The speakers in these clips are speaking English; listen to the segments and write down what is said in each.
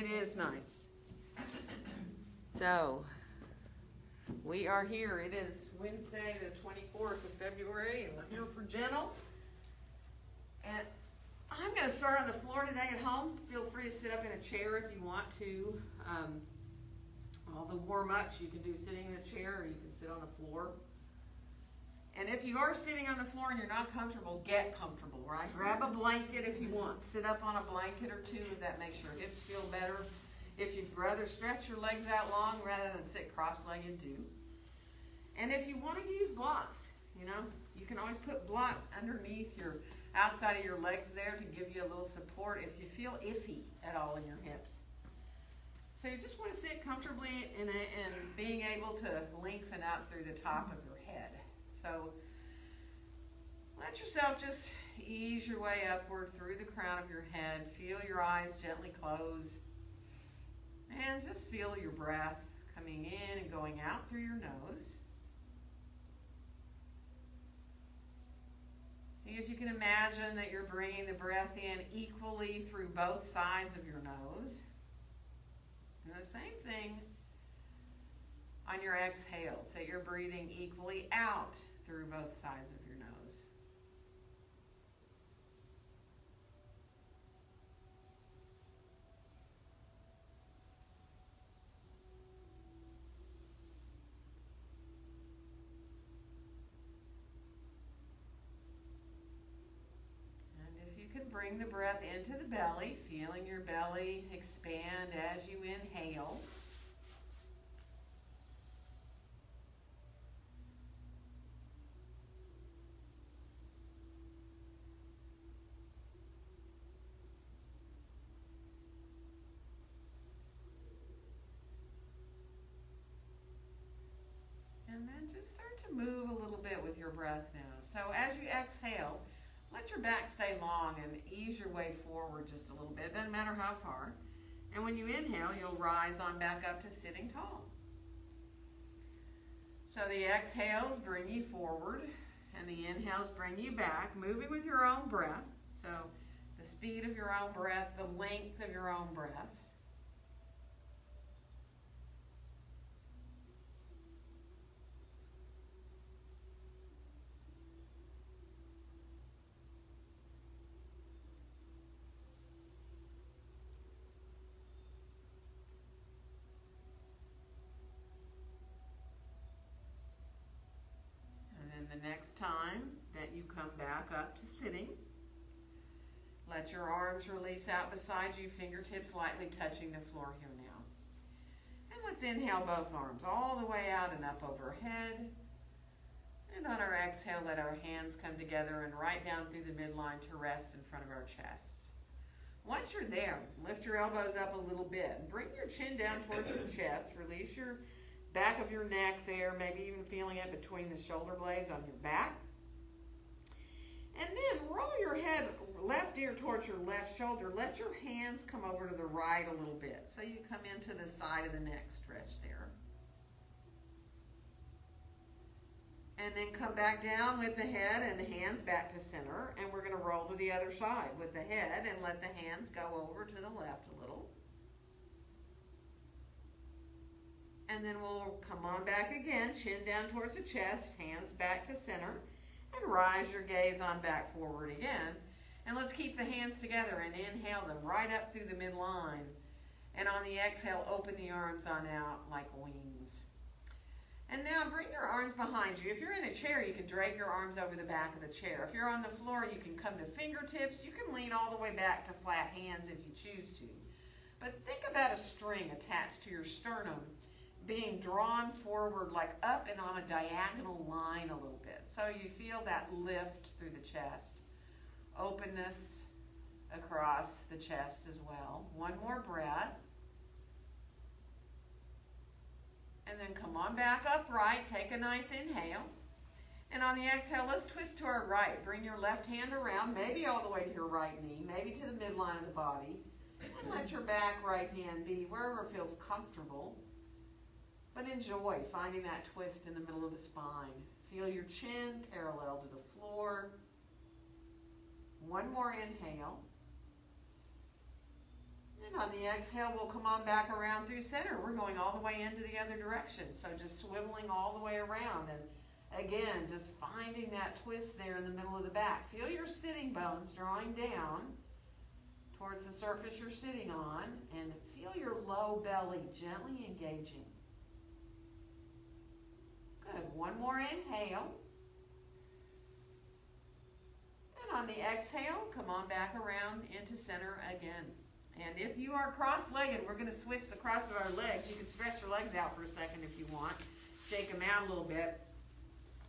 It is nice. So, we are here. It is Wednesday, the 24th of February, and we're here for Gentle. And I'm going to start on the floor today at home. Feel free to sit up in a chair if you want to. Um, all the warm ups you can do sitting in a chair or you can sit on the floor. And if you are sitting on the floor and you're not comfortable, get comfortable, right? Grab a blanket if you want. Sit up on a blanket or two if that makes your hips feel better. If you'd rather stretch your legs out long rather than sit cross-legged, do. And if you want to use blocks, you know, you can always put blocks underneath your outside of your legs there to give you a little support if you feel iffy at all in your hips. So you just want to sit comfortably and, and being able to lengthen up through the top of your. So let yourself just ease your way upward through the crown of your head. Feel your eyes gently close. And just feel your breath coming in and going out through your nose. See if you can imagine that you're bringing the breath in equally through both sides of your nose. And the same thing on your exhale. So you're breathing equally out through both sides of your nose. And if you can bring the breath into the belly, feeling your belly expand as you inhale. And then just start to move a little bit with your breath now. So as you exhale, let your back stay long and ease your way forward just a little bit. It doesn't matter how far. And when you inhale, you'll rise on back up to sitting tall. So the exhales bring you forward and the inhales bring you back, moving with your own breath. So the speed of your own breath, the length of your own breaths. the next time that you come back up to sitting, let your arms release out beside you, fingertips lightly touching the floor here now. And let's inhale both arms all the way out and up overhead. And on our exhale, let our hands come together and right down through the midline to rest in front of our chest. Once you're there, lift your elbows up a little bit. Bring your chin down towards your chest. Release your back of your neck there, maybe even feeling it between the shoulder blades on your back. And then roll your head left ear towards your left shoulder. Let your hands come over to the right a little bit. So you come into the side of the neck stretch there. And then come back down with the head and the hands back to center. And we're going to roll to the other side with the head and let the hands go over to the left a little. And then we'll come on back again, chin down towards the chest, hands back to center, and rise your gaze on back forward again. And let's keep the hands together and inhale them right up through the midline. And on the exhale, open the arms on out like wings. And now bring your arms behind you. If you're in a chair, you can drape your arms over the back of the chair. If you're on the floor, you can come to fingertips. You can lean all the way back to flat hands if you choose to. But think about a string attached to your sternum being drawn forward like up and on a diagonal line a little bit. So you feel that lift through the chest. Openness across the chest as well. One more breath. And then come on back upright. Take a nice inhale. And on the exhale, let's twist to our right. Bring your left hand around, maybe all the way to your right knee, maybe to the midline of the body. And let your back right hand be wherever feels comfortable. But enjoy finding that twist in the middle of the spine. Feel your chin parallel to the floor. One more inhale. And on on the exhale, we'll come on back around through center. We're going all the way into the other direction. So just swiveling all the way around. And again, just finding that twist there in the middle of the back. Feel your sitting bones drawing down towards the surface you're sitting on. And feel your low belly gently engaging. Good. One more inhale. And on the exhale, come on back around into center again. And if you are cross-legged, we're going to switch the cross of our legs. You can stretch your legs out for a second if you want. Shake them out a little bit.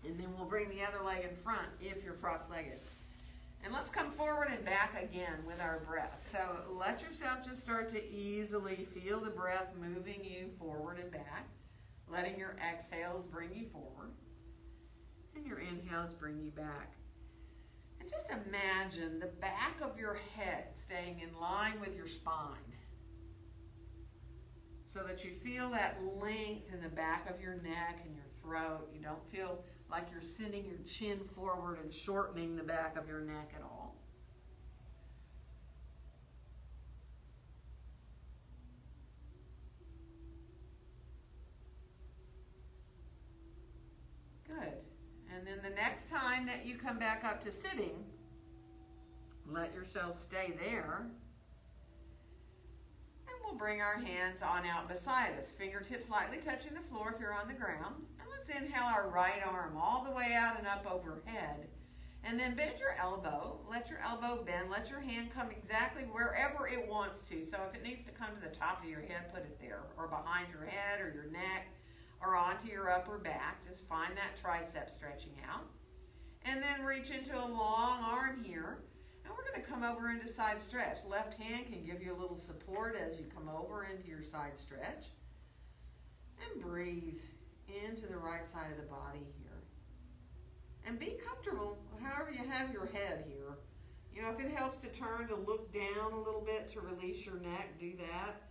And then we'll bring the other leg in front if you're cross-legged. And let's come forward and back again with our breath. So let yourself just start to easily feel the breath moving you forward and back. Letting your exhales bring you forward. And your inhales bring you back. And just imagine the back of your head staying in line with your spine. So that you feel that length in the back of your neck and your throat. You don't feel like you're sending your chin forward and shortening the back of your neck at all. And then the next time that you come back up to sitting, let yourself stay there. And we'll bring our hands on out beside us. Fingertips lightly touching the floor if you're on the ground. And let's inhale our right arm all the way out and up overhead. And then bend your elbow. Let your elbow bend. Let your hand come exactly wherever it wants to. So if it needs to come to the top of your head, put it there. Or behind your head or your neck or onto your upper back. Just find that tricep stretching out. And then reach into a long arm here. And we're going to come over into side stretch. Left hand can give you a little support as you come over into your side stretch. And breathe into the right side of the body here. And be comfortable however you have your head here. You know, if it helps to turn to look down a little bit to release your neck, do that.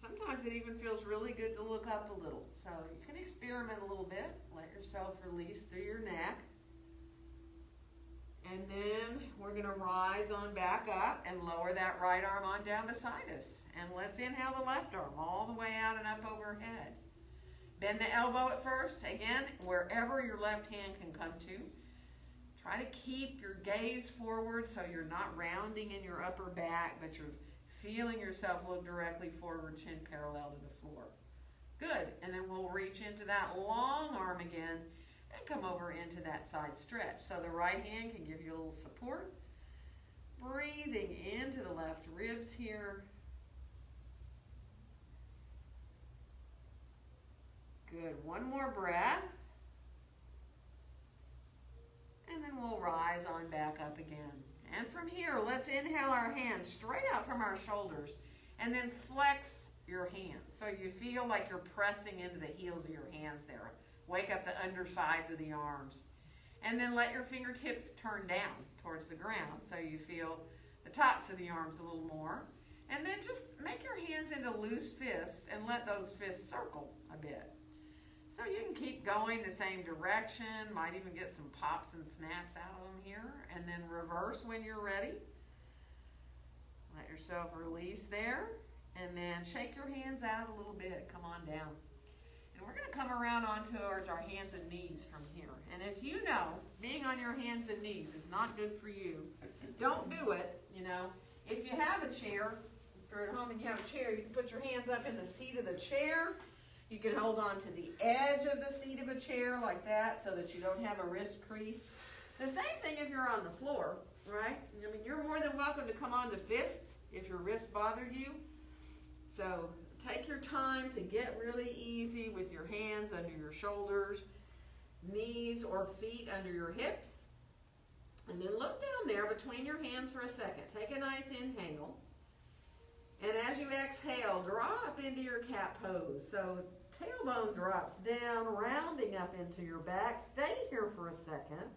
Sometimes it even feels really good to look up a little. So you can experiment a little bit. Let yourself release through your neck. And then we're going to rise on back up and lower that right arm on down beside us. And let's inhale the left arm all the way out and up overhead. Bend the elbow at first. Again, wherever your left hand can come to. Try to keep your gaze forward so you're not rounding in your upper back, but you're feeling yourself look directly forward, chin parallel to the floor. Good. And then we'll reach into that long arm again and come over into that side stretch. So the right hand can give you a little support. Breathing into the left ribs here. Good. One more breath. And then we'll rise on back up again. And from here, let's inhale our hands straight out from our shoulders and then flex your hands. So you feel like you're pressing into the heels of your hands there. Wake up the undersides of the arms. And then let your fingertips turn down towards the ground so you feel the tops of the arms a little more. And then just make your hands into loose fists and let those fists circle a bit. So you can keep going the same direction, might even get some pops and snaps out of them here, and then reverse when you're ready. Let yourself release there, and then shake your hands out a little bit. Come on down. And we're going to come around onto our, our hands and knees from here. And if you know being on your hands and knees is not good for you, don't do it, you know. If you have a chair, if you're at home and you have a chair, you can put your hands up in the seat of the chair you can hold on to the edge of the seat of a chair like that so that you don't have a wrist crease. The same thing if you're on the floor, right? I mean, you're more than welcome to come on to fists if your wrist bothered you. So take your time to get really easy with your hands under your shoulders, knees or feet under your hips. And then look down there between your hands for a second. Take a nice inhale. And as you exhale, drop into your cat pose. So tailbone drops down, rounding up into your back. Stay here for a second.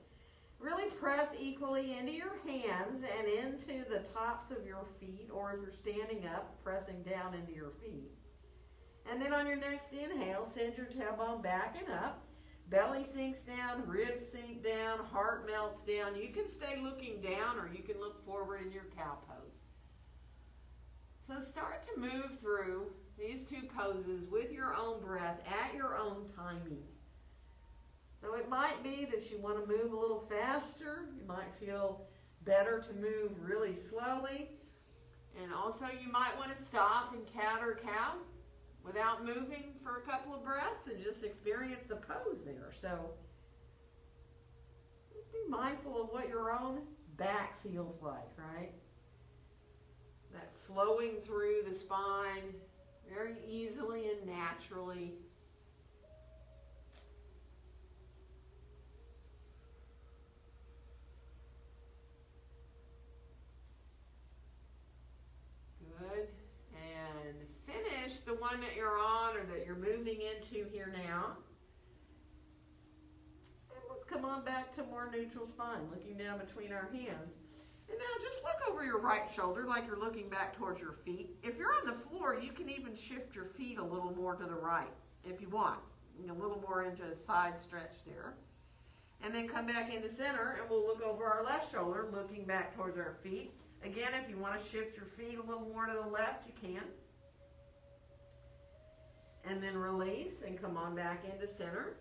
Really press equally into your hands and into the tops of your feet, or if you're standing up, pressing down into your feet. And then on your next inhale, send your tailbone back and up. Belly sinks down, ribs sink down, heart melts down. You can stay looking down or you can look forward in your cow pose. So start to move through these two poses with your own breath at your own timing. So it might be that you want to move a little faster. You might feel better to move really slowly. And also you might want to stop and cat or cow without moving for a couple of breaths and just experience the pose there. So be mindful of what your own back feels like, right? That flowing through the spine very easily and naturally. Good. And finish the one that you're on or that you're moving into here now. And let's come on back to more neutral spine, looking down between our hands. And now just look over your right shoulder like you're looking back towards your feet. If you're on the floor, you can even shift your feet a little more to the right if you want. A little more into a side stretch there. And then come back into center and we'll look over our left shoulder, looking back towards our feet. Again, if you want to shift your feet a little more to the left, you can. And then release and come on back into center.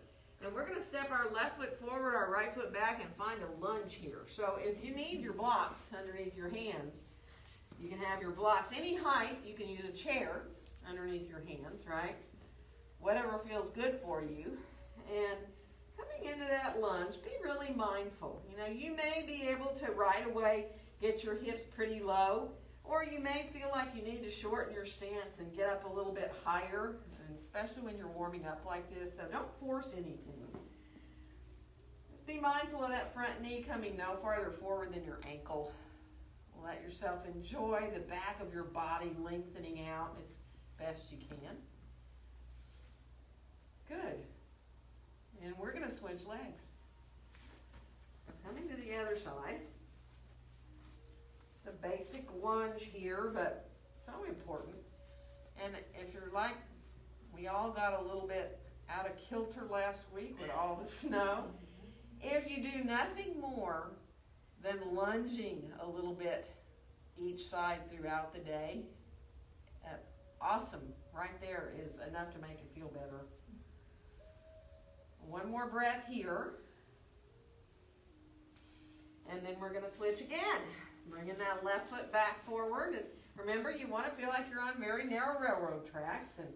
And we're going to step our left foot forward, our right foot back, and find a lunge here. So if you need your blocks underneath your hands, you can have your blocks any height. You can use a chair underneath your hands, right? Whatever feels good for you. And coming into that lunge, be really mindful. You know, you may be able to right away get your hips pretty low, or you may feel like you need to shorten your stance and get up a little bit higher especially when you're warming up like this. So don't force anything. Just be mindful of that front knee coming no farther forward than your ankle. Let yourself enjoy the back of your body lengthening out as best you can. Good. And we're going to switch legs. Coming to the other side. The basic lunge here, but so important. And if you're like we all got a little bit out of kilter last week with all the snow. If you do nothing more than lunging a little bit each side throughout the day, uh, awesome. Right there is enough to make you feel better. One more breath here. And then we're going to switch again. Bringing that left foot back forward. And remember, you want to feel like you're on very narrow railroad tracks. And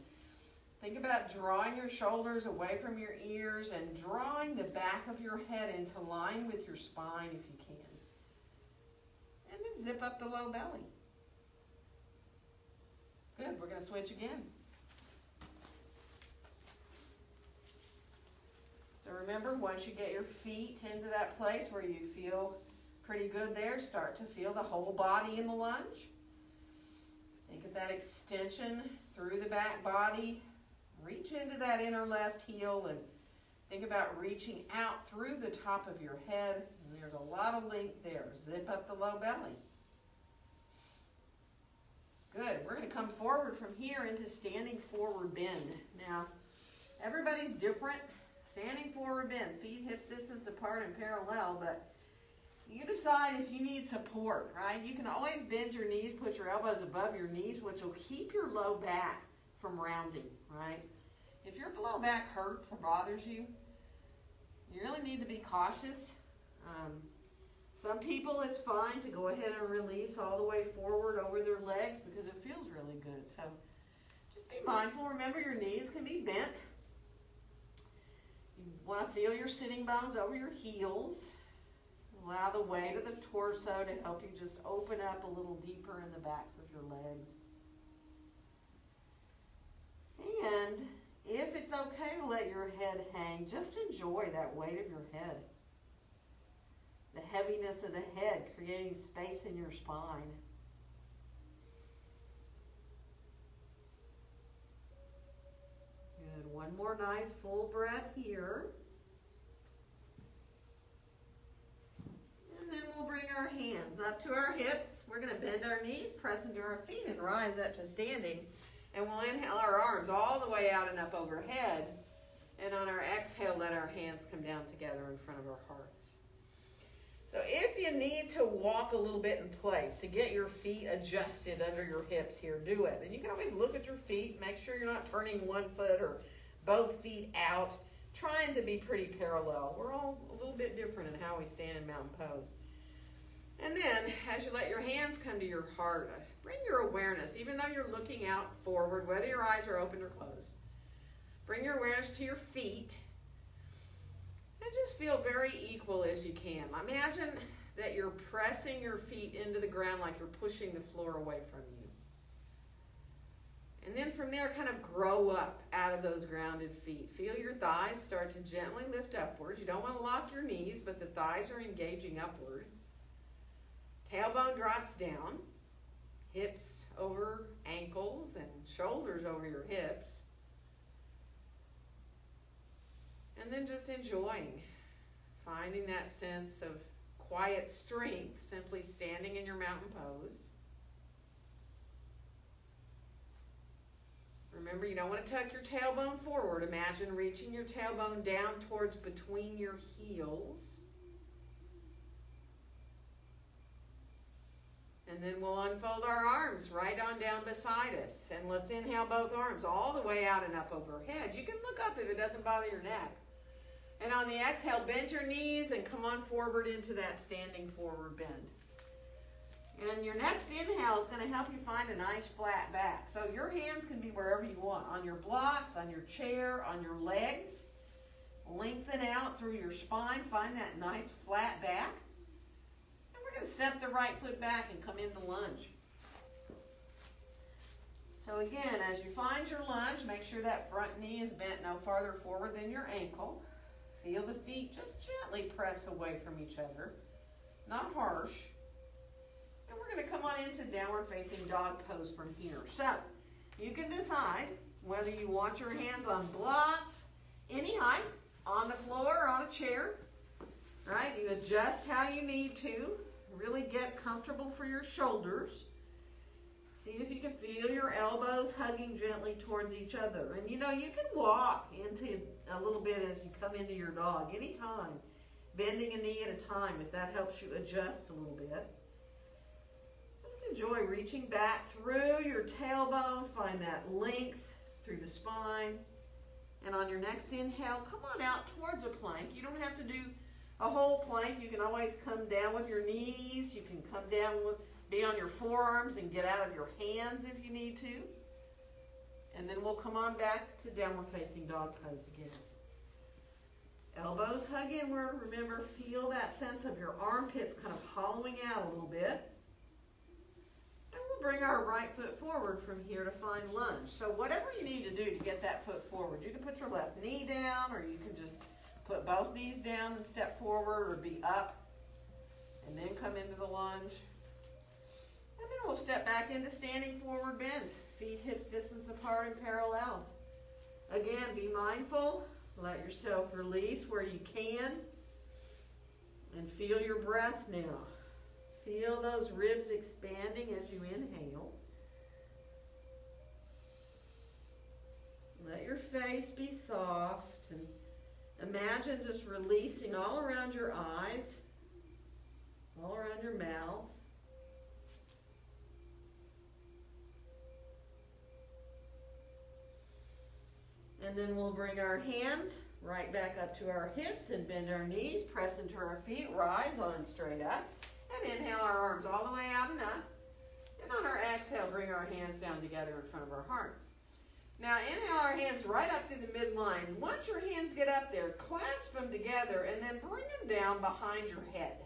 Think about drawing your shoulders away from your ears and drawing the back of your head into line with your spine if you can. And then zip up the low belly. Good, we're going to switch again. So remember, once you get your feet into that place where you feel pretty good there, start to feel the whole body in the lunge. Think of that extension through the back body, Reach into that inner left heel and think about reaching out through the top of your head. There's a lot of length there. Zip up the low belly. Good. We're going to come forward from here into standing forward bend. Now, everybody's different. Standing forward bend, feet hips distance apart and parallel, but you decide if you need support, right? You can always bend your knees, put your elbows above your knees, which will keep your low back from rounding, right? If your low back hurts or bothers you, you really need to be cautious. Um, some people, it's fine to go ahead and release all the way forward over their legs because it feels really good. So just be mindful. Remember, your knees can be bent. You want to feel your sitting bones over your heels. Allow the weight of the torso to help you just open up a little deeper in the backs of your legs. And if it's okay to let your head hang, just enjoy that weight of your head. The heaviness of the head, creating space in your spine. Good. One more nice full breath here. And then we'll bring our hands up to our hips. We're going to bend our knees, press into our feet, and rise up to standing. And we'll inhale our arms all the way out and up overhead. And on our exhale, let our hands come down together in front of our hearts. So if you need to walk a little bit in place to get your feet adjusted under your hips here, do it. And you can always look at your feet, make sure you're not turning one foot or both feet out, trying to be pretty parallel. We're all a little bit different in how we stand in mountain pose. And then, as you let your hands come to your heart, uh, bring your awareness, even though you're looking out forward, whether your eyes are open or closed. Bring your awareness to your feet and just feel very equal as you can. Imagine that you're pressing your feet into the ground like you're pushing the floor away from you. And then from there, kind of grow up out of those grounded feet. Feel your thighs start to gently lift upward. You don't want to lock your knees, but the thighs are engaging upward. Tailbone drops down, hips over ankles and shoulders over your hips. And then just enjoying, finding that sense of quiet strength simply standing in your mountain pose. Remember, you don't want to tuck your tailbone forward. Imagine reaching your tailbone down towards between your heels. And then we'll unfold our arms right on down beside us. And let's inhale both arms all the way out and up overhead. You can look up if it doesn't bother your neck. And on the exhale, bend your knees and come on forward into that standing forward bend. And your next inhale is going to help you find a nice flat back. So your hands can be wherever you want, on your blocks, on your chair, on your legs. Lengthen out through your spine. Find that nice flat back. Going to step the right foot back and come into lunge. So again, as you find your lunge, make sure that front knee is bent no farther forward than your ankle. Feel the feet just gently press away from each other, not harsh. And we're going to come on into downward facing dog pose from here. So you can decide whether you want your hands on blocks, any height, on the floor or on a chair. Right? You adjust how you need to. Really get comfortable for your shoulders. See if you can feel your elbows hugging gently towards each other. And you know, you can walk into a little bit as you come into your dog anytime. Bending a knee at a time if that helps you adjust a little bit. Just enjoy reaching back through your tailbone. Find that length through the spine. And on your next inhale, come on out towards a plank. You don't have to do a whole plank. You can always come down with your knees. You can come down with be on your forearms and get out of your hands if you need to. And then we'll come on back to downward facing dog pose again. Elbows hug inward. Remember, feel that sense of your armpits kind of hollowing out a little bit. And we'll bring our right foot forward from here to find lunge. So whatever you need to do to get that foot forward, you can put your left knee down or you can just put both knees down and step forward or be up and then come into the lunge. And then we'll step back into standing forward bend. Feet hips distance apart and parallel. Again, be mindful. Let yourself release where you can. And feel your breath now. Feel those ribs expanding as you inhale. Let your face be soft imagine just releasing all around your eyes, all around your mouth. And then we'll bring our hands right back up to our hips and bend our knees, press into our feet, rise on straight up, and inhale our arms all the way out and up. And on our exhale, bring our hands down together in front of our hearts. Now inhale our hands right up through the midline. Once your hands get up there, clasp them together and then bring them down behind your head.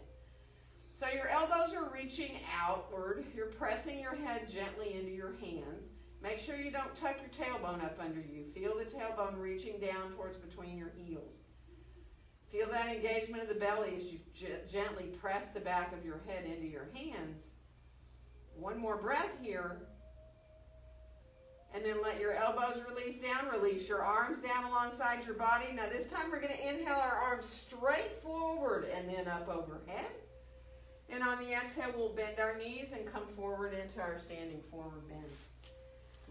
So your elbows are reaching outward. You're pressing your head gently into your hands. Make sure you don't tuck your tailbone up under you. Feel the tailbone reaching down towards between your heels. Feel that engagement of the belly as you gently press the back of your head into your hands. One more breath here. And then let your elbows release down. Release your arms down alongside your body. Now this time we're going to inhale our arms straight forward and then up overhead. And on the exhale, we'll bend our knees and come forward into our standing forward bend.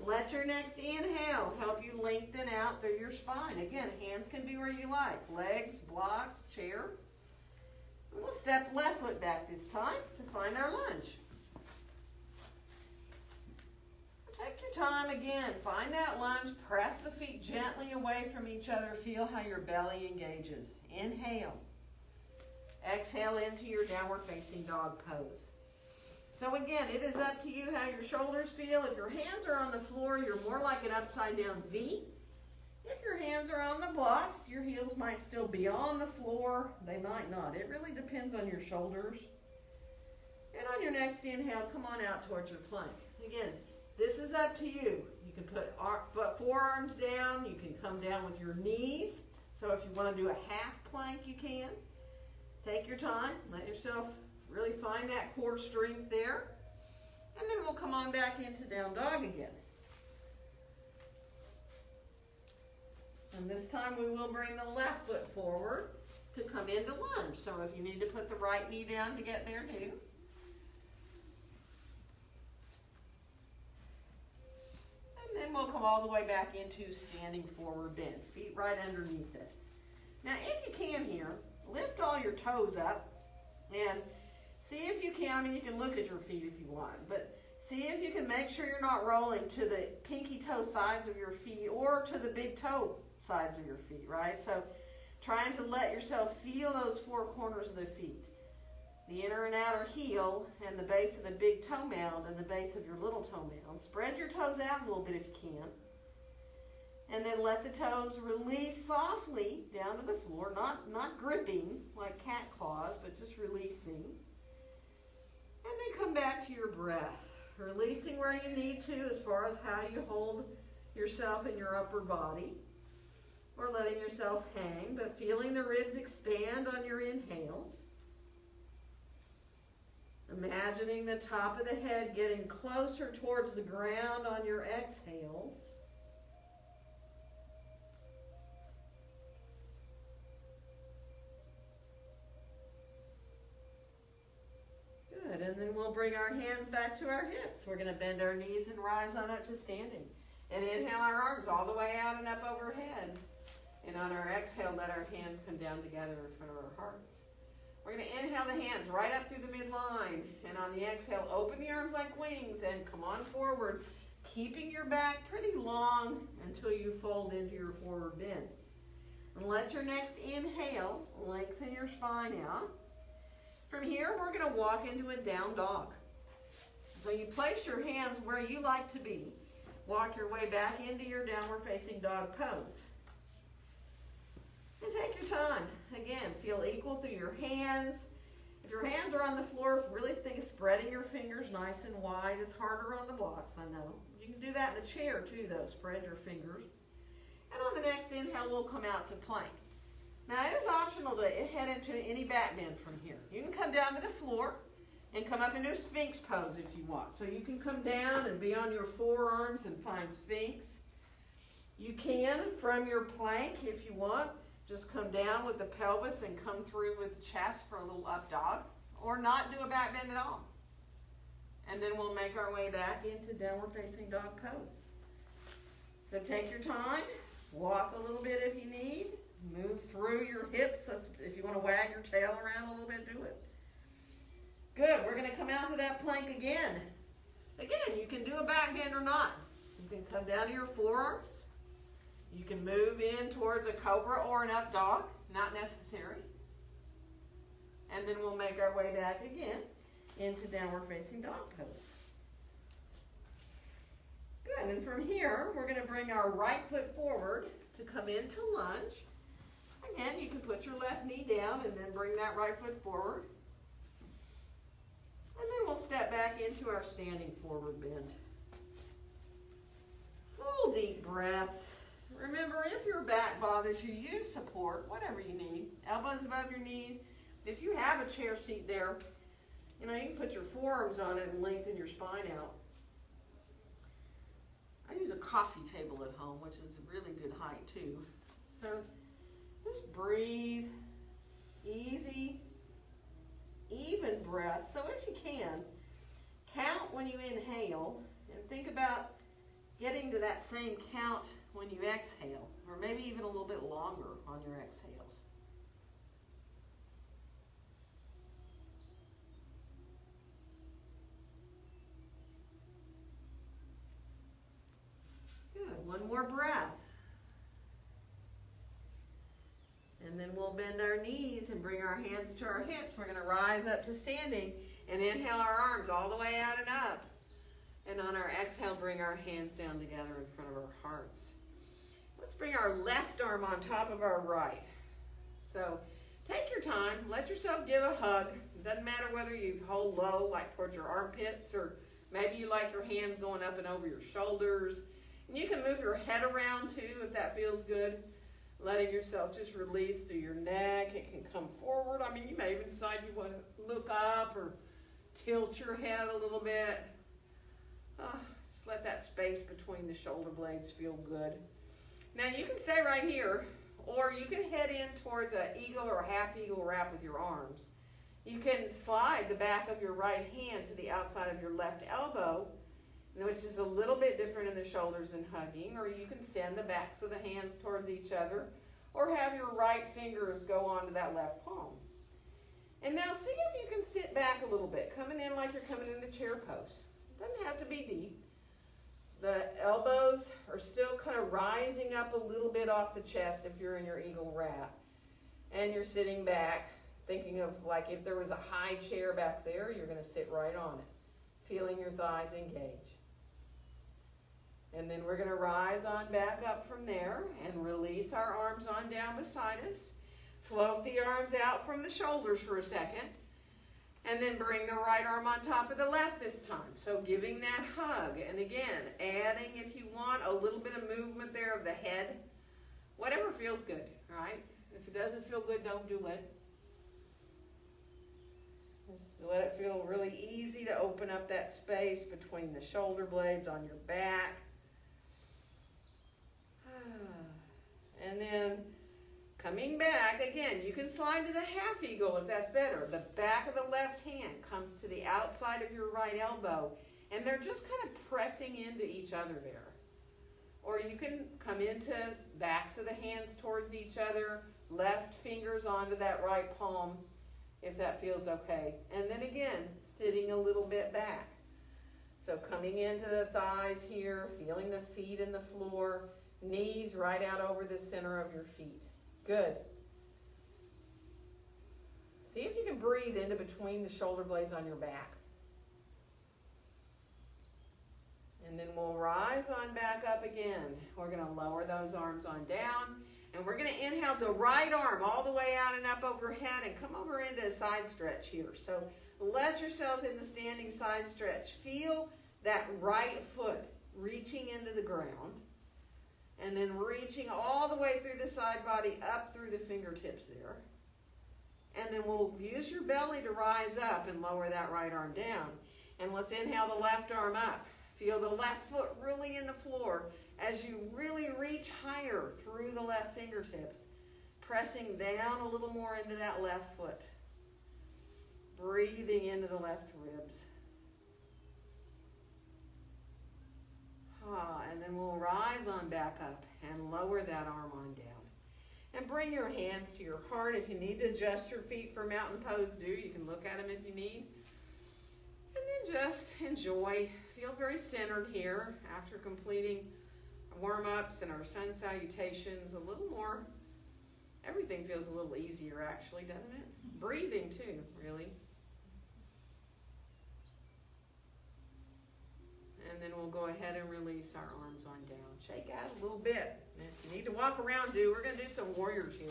Let your next inhale help you lengthen out through your spine. Again, hands can be where you like. Legs, blocks, chair. We'll step left foot back this time to find our lunge. So take your time again. Find that lunge. Press the feet gently away from each other. Feel how your belly engages. Inhale. Exhale into your downward facing dog pose. So again, it is up to you how your shoulders feel. If your hands are on the floor, you're more like an upside down V. If your hands are on the blocks, your heels might still be on the floor. They might not. It really depends on your shoulders. And on your next inhale, come on out towards your plank. Again, this is up to you. You can put forearms down. You can come down with your knees. So if you want to do a half plank, you can. Take your time. Let yourself really find that core strength there. And then we'll come on back into down dog again. And this time we will bring the left foot forward to come into lunge. So if you need to put the right knee down to get there, do. And then we'll come all the way back into standing forward bend. Feet right underneath us. Now if you can here, lift all your toes up and see if you can, I mean you can look at your feet if you want, but see if you can make sure you're not rolling to the pinky toe sides of your feet or to the big toe sides of your feet, right? So trying to let yourself feel those four corners of the feet. The inner and outer heel and the base of the big toe mound and the base of your little toe mound. Spread your toes out a little bit if you can. And then let the toes release softly down to the floor, not, not gripping like cat claws, but just releasing. And then come back to your breath. Releasing where you need to as far as how you hold yourself in your upper body or letting yourself hang, but feeling the ribs expand on your inhales. Imagining the top of the head getting closer towards the ground on your exhales. Good, and then we'll bring our hands back to our hips. We're going to bend our knees and rise on up to standing. And inhale our arms all the way out and up overhead. And on our exhale, let our hands come down together in front of our hearts. We're going to inhale the hands right up through the midline. And on the exhale, open the arms like wings and come on forward, keeping your back pretty long until you fold into your forward bend. And let your next inhale lengthen your spine out. From here, we're going to walk into a down dog. So you place your hands where you like to be. Walk your way back into your downward facing dog pose. And take your time. Again, feel equal through your hands. If your hands are on the floor, really think of spreading your fingers nice and wide. It's harder on the blocks, I know. You can do that in the chair too, though. Spread your fingers. And on the next inhale, we'll come out to plank. Now, it is optional to head into any back bend from here. You can come down to the floor and come up into a Sphinx pose if you want. So you can come down and be on your forearms and find Sphinx. You can, from your plank, if you want, just come down with the pelvis and come through with chest for a little up dog, or not do a back bend at all. And then we'll make our way back into downward facing dog pose. So take your time, walk a little bit if you need, move through your hips. If you want to wag your tail around a little bit, do it. Good, we're gonna come out to that plank again. Again, you can do a back bend or not. You can come down to your forearms, you can move in towards a cobra or an up dog, not necessary. And then we'll make our way back again into downward facing dog pose. Good, and from here, we're gonna bring our right foot forward to come into lunge. Again, you can put your left knee down and then bring that right foot forward. And then we'll step back into our standing forward bend. Full deep breaths. Remember, if your back bothers you, use support, whatever you need. Elbows above your knees. If you have a chair seat there, you know, you can put your forearms on it and lengthen your spine out. I use a coffee table at home, which is a really good height too. So just breathe, easy, even breath. So if you can, count when you inhale and think about getting to that same count when you exhale, or maybe even a little bit longer on your exhales. Good, one more breath. And then we'll bend our knees and bring our hands to our hips. We're gonna rise up to standing and inhale our arms all the way out and up. And on our exhale, bring our hands down together in front of our hearts. Bring our left arm on top of our right. So take your time. Let yourself give a hug. Doesn't matter whether you hold low, like towards your armpits, or maybe you like your hands going up and over your shoulders. And you can move your head around too if that feels good letting yourself just release through your neck. It can come forward. I mean, you may even decide you want to look up or tilt your head a little bit. Oh, just let that space between the shoulder blades feel good. Now you can stay right here, or you can head in towards an eagle or half eagle wrap with your arms. You can slide the back of your right hand to the outside of your left elbow which is a little bit different in the shoulders and hugging, or you can send the backs of the hands towards each other, or have your right fingers go onto that left palm. And now see if you can sit back a little bit, coming in like you're coming in the chair pose. Doesn't have to be deep. The elbows are still kind of rising up a little bit off the chest if you're in your eagle wrap. And you're sitting back, thinking of like if there was a high chair back there, you're going to sit right on it, feeling your thighs engage. And then we're going to rise on back up from there and release our arms on down beside us. Float the arms out from the shoulders for a second. And then bring the right arm on top of the left this time. So giving that hug. And again, adding, if you want, a little bit of movement there of the head. Whatever feels good, right? If it doesn't feel good, don't do it. Just let it feel really easy to open up that space between the shoulder blades on your back. And then coming back, again, you can slide to the half eagle if that's better. The back of the left hand comes to the outside of your right elbow, and they're just kind of pressing into each other there. Or you can come into backs of the hands towards each other, left fingers onto that right palm, if that feels okay. And then again, sitting a little bit back. So coming into the thighs here, feeling the feet in the floor, Knees right out over the center of your feet. Good. See if you can breathe into between the shoulder blades on your back. And then we'll rise on back up again. We're going to lower those arms on down. And we're going to inhale the right arm all the way out and up overhead and come over into a side stretch here. So let yourself in the standing side stretch. Feel that right foot reaching into the ground and then reaching all the way through the side body up through the fingertips there. And then we'll use your belly to rise up and lower that right arm down. And let's inhale the left arm up. Feel the left foot really in the floor as you really reach higher through the left fingertips, pressing down a little more into that left foot. Breathing into the left ribs. Ah, and then we'll rise on back up and lower that arm on down. And bring your hands to your heart. If you need to adjust your feet for mountain pose, do. You can look at them if you need. And then just enjoy. Feel very centered here after completing warm-ups and our sun salutations. A little more. Everything feels a little easier actually, doesn't it? Breathing too, really. And then we'll go ahead and release our arms on down. Shake out a little bit. If you need to walk around, do. We're going to do some warriors here.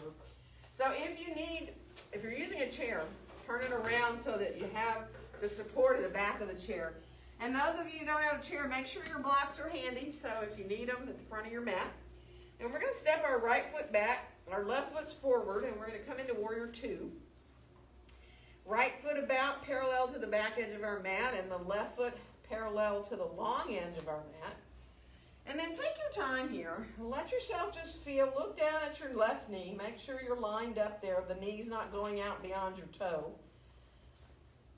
So if you need, if you're using a chair, turn it around so that you have the support of the back of the chair. And those of you who don't have a chair, make sure your blocks are handy. So if you need them at the front of your mat. And we're going to step our right foot back, our left foot's forward, and we're going to come into warrior two. Right foot about parallel to the back edge of our mat, and the left foot parallel to the long edge of our mat. And then take your time here. Let yourself just feel, look down at your left knee. Make sure you're lined up there. The knee's not going out beyond your toe.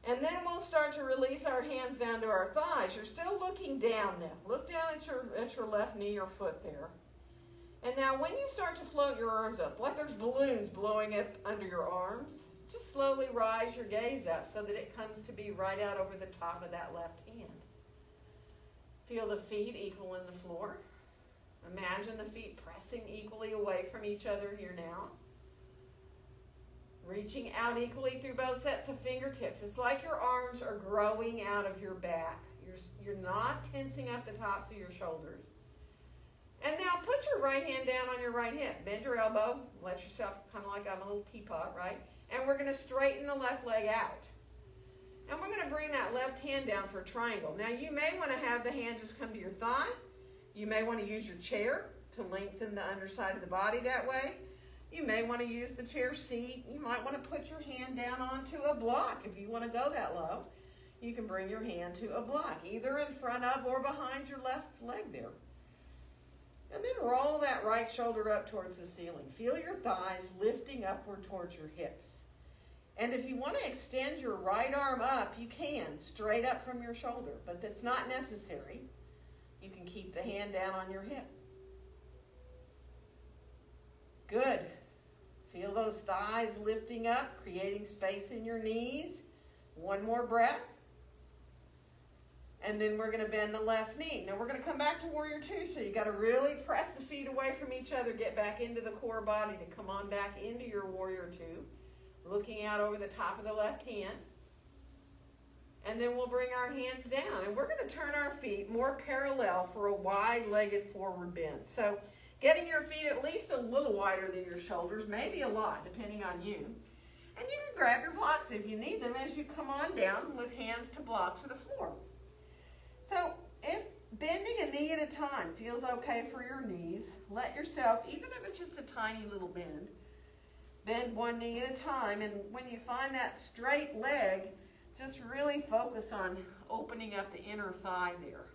And then we'll start to release our hands down to our thighs. You're still looking down now. Look down at your, at your left knee or foot there. And now when you start to float your arms up, like there's balloons blowing up under your arms, just slowly rise your gaze up so that it comes to be right out over the top of that left hand. Feel the feet equal in the floor. Imagine the feet pressing equally away from each other here now. Reaching out equally through both sets of fingertips. It's like your arms are growing out of your back. You're, you're not tensing up the tops of your shoulders. And now put your right hand down on your right hip. Bend your elbow. Let yourself kind of like on a little teapot, right? And we're going to straighten the left leg out. And we're going to bring that left hand down for triangle. Now you may want to have the hand just come to your thigh. You may want to use your chair to lengthen the underside of the body that way. You may want to use the chair seat. You might want to put your hand down onto a block if you want to go that low. You can bring your hand to a block, either in front of or behind your left leg there. And then roll that right shoulder up towards the ceiling. Feel your thighs lifting upward towards your hips. And if you want to extend your right arm up, you can, straight up from your shoulder, but that's not necessary. You can keep the hand down on your hip. Good. Feel those thighs lifting up, creating space in your knees. One more breath. And then we're going to bend the left knee. Now we're going to come back to warrior two. So you got to really press the feet away from each other, get back into the core body to come on back into your warrior two. Looking out over the top of the left hand. And then we'll bring our hands down. And we're going to turn our feet more parallel for a wide-legged forward bend. So getting your feet at least a little wider than your shoulders, maybe a lot, depending on you. And you can grab your blocks if you need them as you come on down with hands to blocks to the floor. So if bending a knee at a time feels okay for your knees, let yourself, even if it's just a tiny little bend, bend one knee at a time. And when you find that straight leg, just really focus on opening up the inner thigh there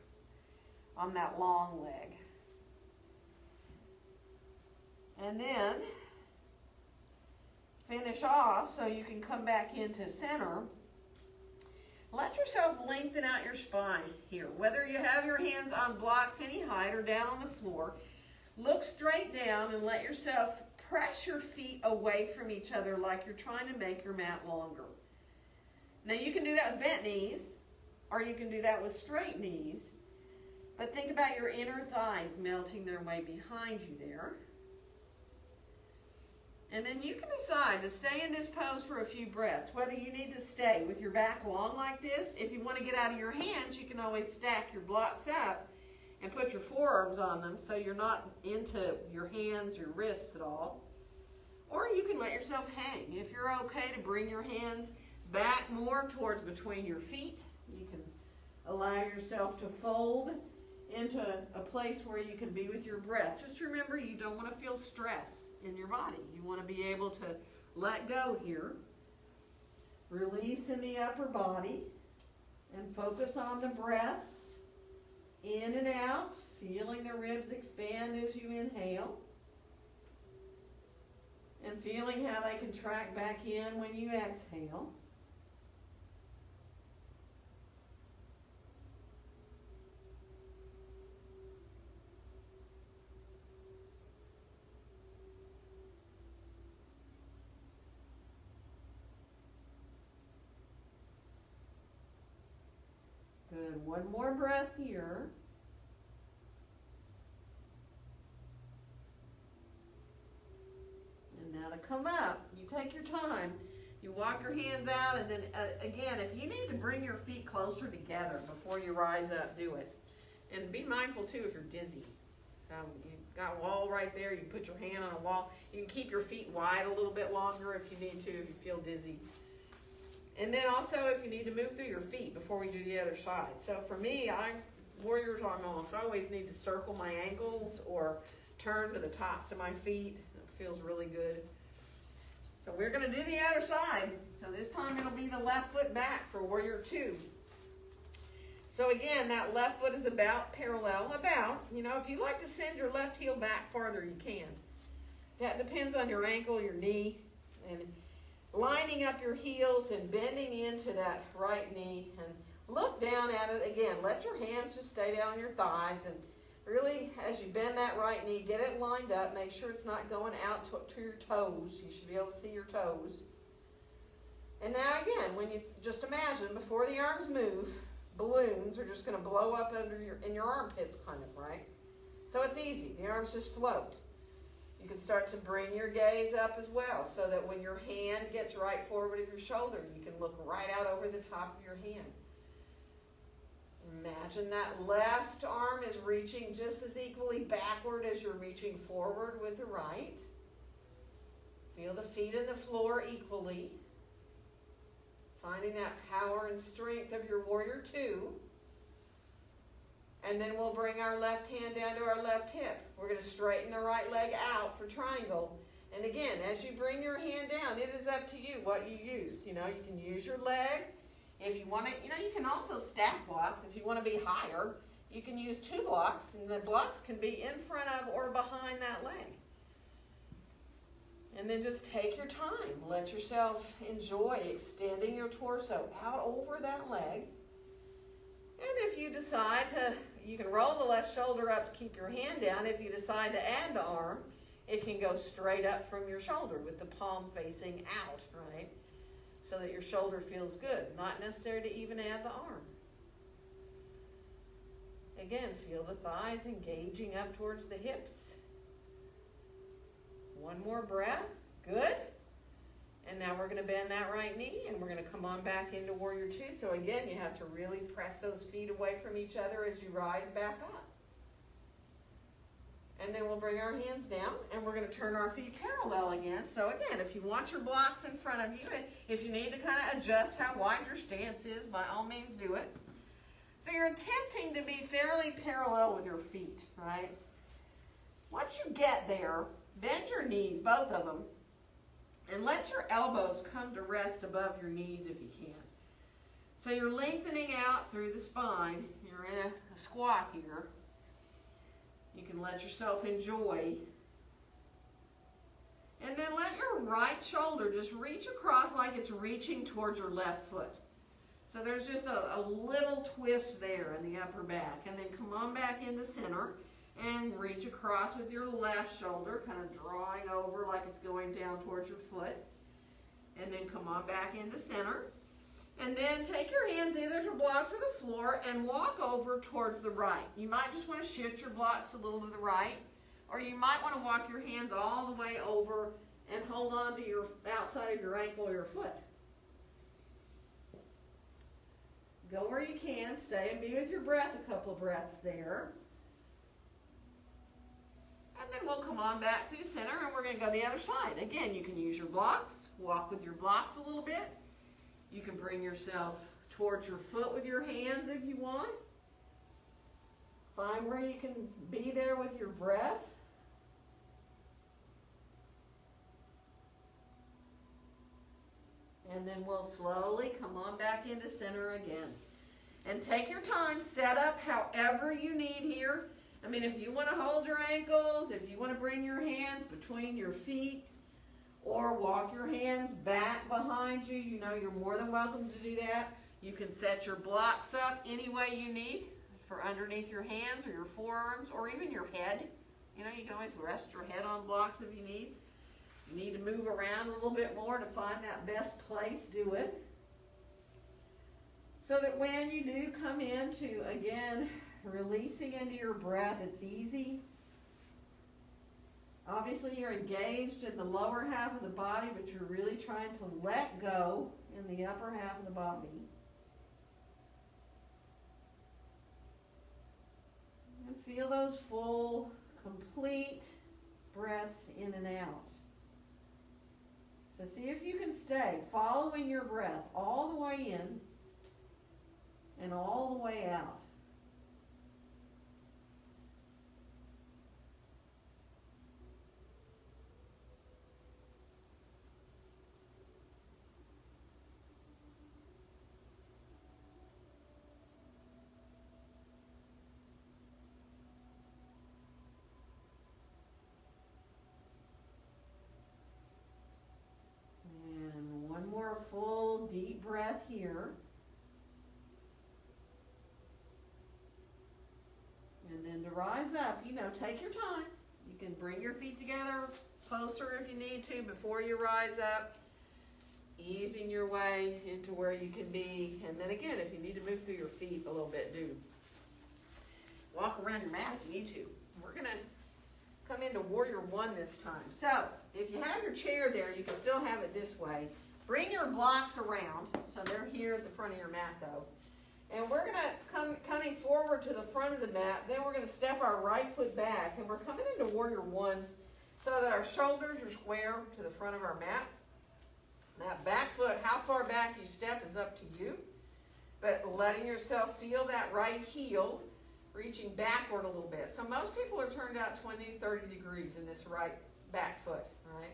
on that long leg. And then finish off so you can come back into center. Let yourself lengthen out your spine here. Whether you have your hands on blocks any height or down on the floor, look straight down and let yourself press your feet away from each other like you're trying to make your mat longer. Now you can do that with bent knees, or you can do that with straight knees. But think about your inner thighs melting their way behind you there. And then you can decide to stay in this pose for a few breaths, whether you need to stay with your back long like this. If you want to get out of your hands, you can always stack your blocks up and put your forearms on them so you're not into your hands, your wrists at all. Or you can let yourself hang. If you're okay to bring your hands back more towards between your feet. You can allow yourself to fold into a place where you can be with your breath. Just remember you don't want to feel stress in your body. You want to be able to let go here. Release in the upper body and focus on the breaths in and out, feeling the ribs expand as you inhale and feeling how they contract back in when you exhale. Good. One more breath here. And now to come up, you take your time. You walk your hands out, and then uh, again, if you need to bring your feet closer together before you rise up, do it. And be mindful too if you're dizzy. Um, you've got a wall right there. You put your hand on a wall. You can keep your feet wide a little bit longer if you need to, if you feel dizzy. And then also if you need to move through your feet before we do the other side. So for me, I warriors I'm almost always need to circle my ankles or turn to the tops of my feet. It feels really good. So we're going to do the other side. So this time it'll be the left foot back for warrior two. So again, that left foot is about parallel, about. You know, if you like to send your left heel back farther, you can. That depends on your ankle, your knee, and lining up your heels and bending into that right knee and look down at it again. Let your hands just stay down on your thighs and really, as you bend that right knee, get it lined up. Make sure it's not going out to, to your toes. You should be able to see your toes. And now again, when you just imagine before the arms move, balloons are just going to blow up under your in your armpits, kind of right. So it's easy. The arms just float. You can start to bring your gaze up as well so that when your hand gets right forward of your shoulder, you can look right out over the top of your hand. Imagine that left arm is reaching just as equally backward as you're reaching forward with the right. Feel the feet in the floor equally. Finding that power and strength of your warrior two. And then we'll bring our left hand down to our left hip. We're going to straighten the right leg out for triangle. And again, as you bring your hand down, it is up to you what you use. You know, you can use your leg. If you want to, you know, you can also stack blocks. If you want to be higher, you can use two blocks, and the blocks can be in front of or behind that leg. And then just take your time. Let yourself enjoy extending your torso out over that leg. And if you decide to, you can roll the left shoulder up to keep your hand down. If you decide to add the arm, it can go straight up from your shoulder with the palm facing out, right? So that your shoulder feels good. Not necessary to even add the arm. Again, feel the thighs engaging up towards the hips. One more breath. Good. And now we're going to bend that right knee and we're going to come on back into warrior two. So again, you have to really press those feet away from each other as you rise back up. And then we'll bring our hands down and we're going to turn our feet parallel again. So again, if you want your blocks in front of you, and if you need to kind of adjust how wide your stance is, by all means do it. So you're attempting to be fairly parallel with your feet, right? Once you get there, bend your knees, both of them, and let your elbows come to rest above your knees if you can. So you're lengthening out through the spine. You're in a, a squat here. You can let yourself enjoy. And then let your right shoulder just reach across like it's reaching towards your left foot. So there's just a, a little twist there in the upper back. And then come on back into center and reach across with your left shoulder, kind of drawing over like it's going down towards your foot. And then come on back into center. And then take your hands either to blocks or the floor and walk over towards the right. You might just want to shift your blocks a little to the right, or you might want to walk your hands all the way over and hold on to your outside of your ankle or your foot. Go where you can, stay and be with your breath a couple breaths there. And then we'll come on back through center and we're going to go the other side. Again, you can use your blocks, walk with your blocks a little bit. You can bring yourself towards your foot with your hands if you want. Find where you can be there with your breath. And then we'll slowly come on back into center again. And take your time, set up however you need here. I mean, if you want to hold your ankles, if you want to bring your hands between your feet, or walk your hands back behind you, you know you're more than welcome to do that. You can set your blocks up any way you need for underneath your hands or your forearms or even your head. You know, you can always rest your head on blocks if you need. You need to move around a little bit more to find that best place, do it. So that when you do come into, again, releasing into your breath, it's easy. Obviously, you're engaged in the lower half of the body, but you're really trying to let go in the upper half of the body. And feel those full, complete breaths in and out. So see if you can stay following your breath all the way in and all the way out. And one more full deep breath here. And then to rise up, you know, take your time. You can bring your feet together closer if you need to before you rise up. Easing your way into where you can be. And then again, if you need to move through your feet a little bit, do. Walk around your mat if you need to. we're gonna come into warrior one this time. So, if you have your chair there, you can still have it this way. Bring your blocks around, so they're here at the front of your mat though. And we're gonna come coming forward to the front of the mat, then we're gonna step our right foot back, and we're coming into warrior one so that our shoulders are square to the front of our mat. That back foot, how far back you step is up to you, but letting yourself feel that right heel reaching backward a little bit. So most people are turned out 20, 30 degrees in this right back foot, right?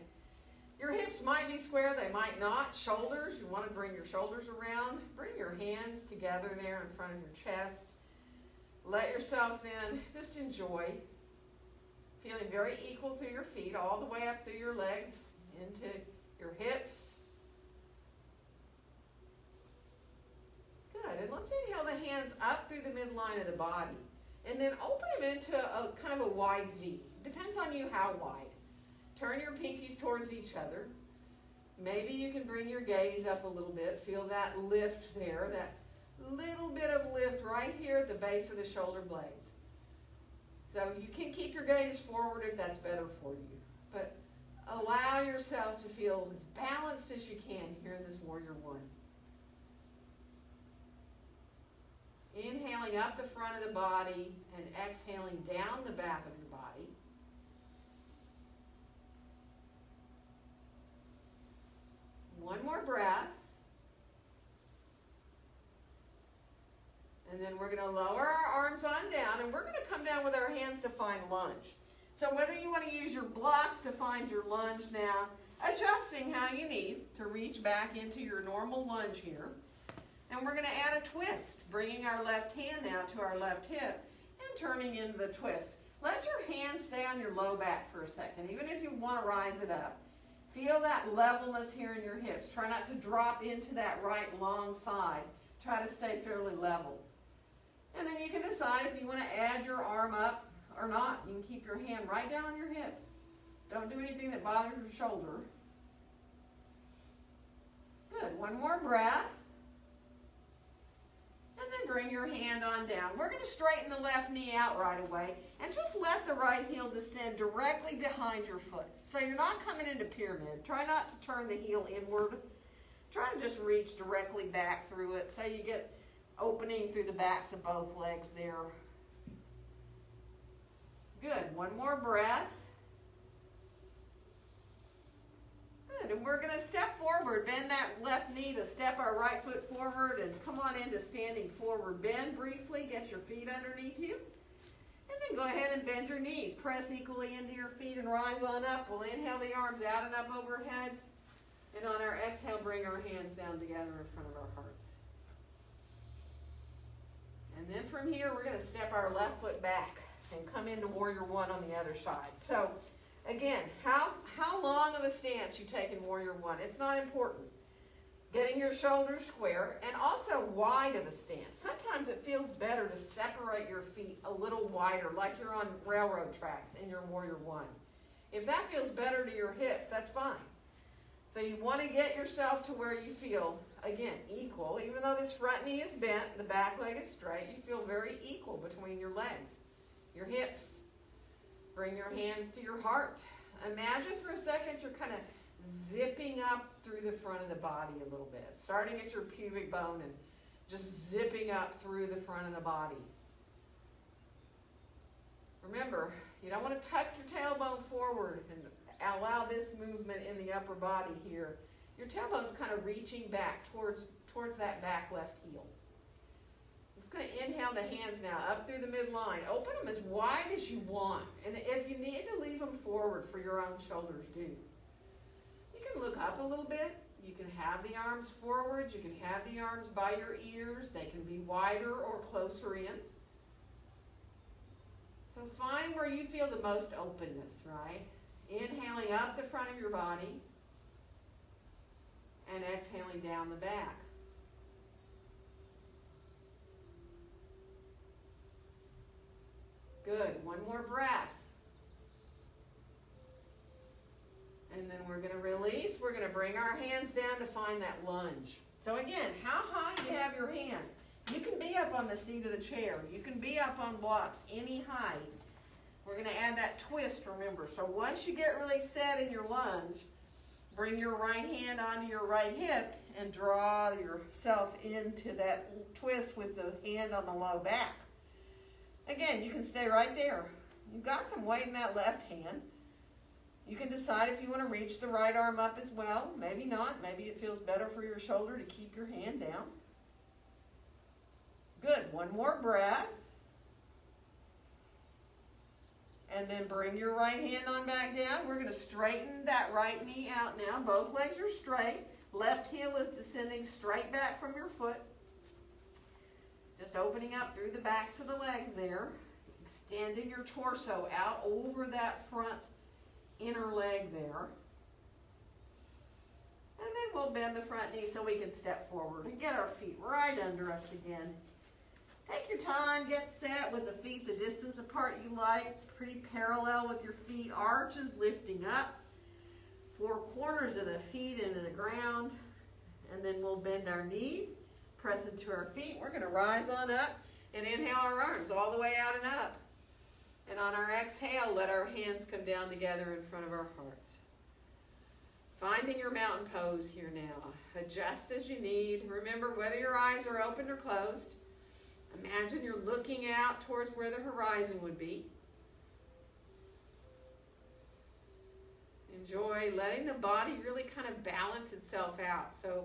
Your hips might be square, they might not. Shoulders, you want to bring your shoulders around. Bring your hands together there in front of your chest. Let yourself then just enjoy feeling very equal through your feet, all the way up through your legs, into your hips. Good. And let's inhale the hands up through the midline of the body. And then open them into a kind of a wide V. Depends on you how wide. Turn your pinkies towards each other. Maybe you can bring your gaze up a little bit. Feel that lift there, that little bit of lift right here at the base of the shoulder blades. So you can keep your gaze forward if that's better for you. But allow yourself to feel as balanced as you can here in this warrior one. Inhaling up the front of the body and exhaling down the back of your body. One more breath. And then we're going to lower our arms on down and we're going to come down with our hands to find lunge. So whether you want to use your blocks to find your lunge now, adjusting how you need to reach back into your normal lunge here. And we're going to add a twist, bringing our left hand now to our left hip and turning into the twist. Let your hand stay on your low back for a second, even if you want to rise it up. Feel that levelness here in your hips. Try not to drop into that right long side. Try to stay fairly level. And then you can decide if you want to add your arm up or not. You can keep your hand right down on your hip. Don't do anything that bothers your shoulder. Good. One more breath. And then bring your hand on down. We're going to straighten the left knee out right away and just let the right heel descend directly behind your foot. So you're not coming into pyramid. Try not to turn the heel inward. Try to just reach directly back through it so you get opening through the backs of both legs there. Good. One more breath. Good. And we're going to step forward. Bend that left knee to step our right foot forward and come on into standing forward. Bend briefly. Get your feet underneath you. Then go ahead and bend your knees. Press equally into your feet and rise on up. We'll inhale the arms out and up overhead. And on our exhale, bring our hands down together in front of our hearts. And then from here, we're going to step our left foot back and come into warrior one on the other side. So again, how, how long of a stance you take in warrior one, it's not important. Getting your shoulders square and also wide of a stance. Sometimes it feels better to separate your feet a little wider, like you're on railroad tracks in your warrior one. If that feels better to your hips, that's fine. So you want to get yourself to where you feel, again, equal. Even though this front knee is bent, the back leg is straight, you feel very equal between your legs, your hips. Bring your hands to your heart. Imagine for a second you're kind of zipping up through the front of the body a little bit, starting at your pubic bone and just zipping up through the front of the body. Remember, you don't want to tuck your tailbone forward and allow this movement in the upper body here. Your tailbone's kind of reaching back towards, towards that back left heel. It's going to inhale the hands now up through the midline. Open them as wide as you want. And if you need to leave them forward for your own shoulders, do. Can look up a little bit. You can have the arms forward. You can have the arms by your ears. They can be wider or closer in. So find where you feel the most openness, right? Inhaling up the front of your body and exhaling down the back. Good. One more breath. And then we're going to release. We're going to bring our hands down to find that lunge. So again, how high you have your hands. You can be up on the seat of the chair. You can be up on blocks any height. We're gonna add that twist, remember. So once you get really set in your lunge, bring your right hand onto your right hip and draw yourself into that twist with the hand on the low back. Again, you can stay right there. You've got some weight in that left hand. You can decide if you want to reach the right arm up as well. Maybe not. Maybe it feels better for your shoulder to keep your hand down. Good. One more breath. And then bring your right hand on back down. We're going to straighten that right knee out now. Both legs are straight. Left heel is descending straight back from your foot. Just opening up through the backs of the legs there. Extending your torso out over that front inner leg there. And then we'll bend the front knee so we can step forward and get our feet right under us again. Take your time, get set with the feet the distance apart you like, pretty parallel with your feet, arches lifting up, four corners of the feet into the ground, and then we'll bend our knees, press into our feet. We're going to rise on up and inhale our arms all the way out and up. And on our exhale, let our hands come down together in front of our hearts. Finding your mountain pose here now. Adjust as you need. Remember, whether your eyes are open or closed, imagine you're looking out towards where the horizon would be. Enjoy letting the body really kind of balance itself out. So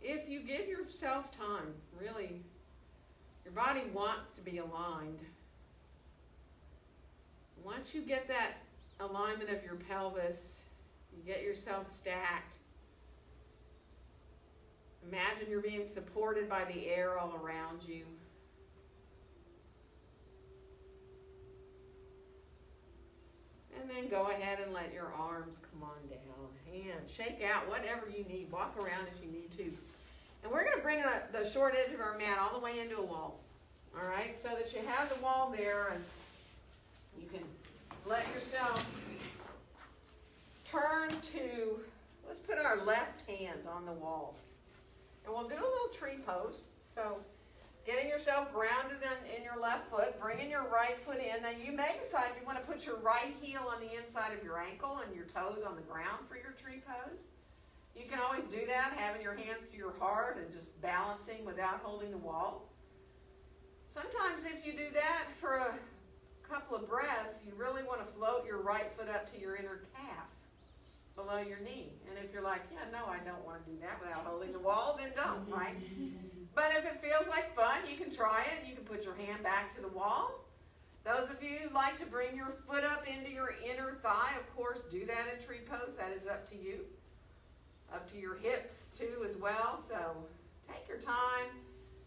if you give yourself time, really, your body wants to be aligned. Once you get that alignment of your pelvis, you get yourself stacked. Imagine you're being supported by the air all around you. And then go ahead and let your arms come on down. Hand, shake out whatever you need. Walk around if you need to. And we're going to bring the, the short edge of our mat all the way into a wall. All right, so that you have the wall there and you can let yourself turn to, let's put our left hand on the wall. And we'll do a little tree pose. So getting yourself grounded in, in your left foot, bringing your right foot in. Now you may decide you want to put your right heel on the inside of your ankle and your toes on the ground for your tree pose. You can always do that, having your hands to your heart and just balancing without holding the wall. Sometimes if you do that for a couple of breaths, you really want to float your right foot up to your inner calf below your knee. And if you're like, yeah, no, I don't want to do that without holding the wall, then don't, right? But if it feels like fun, you can try it. You can put your hand back to the wall. Those of you who like to bring your foot up into your inner thigh, of course, do that in tree pose. That is up to you. Up to your hips, too, as well. So take your time.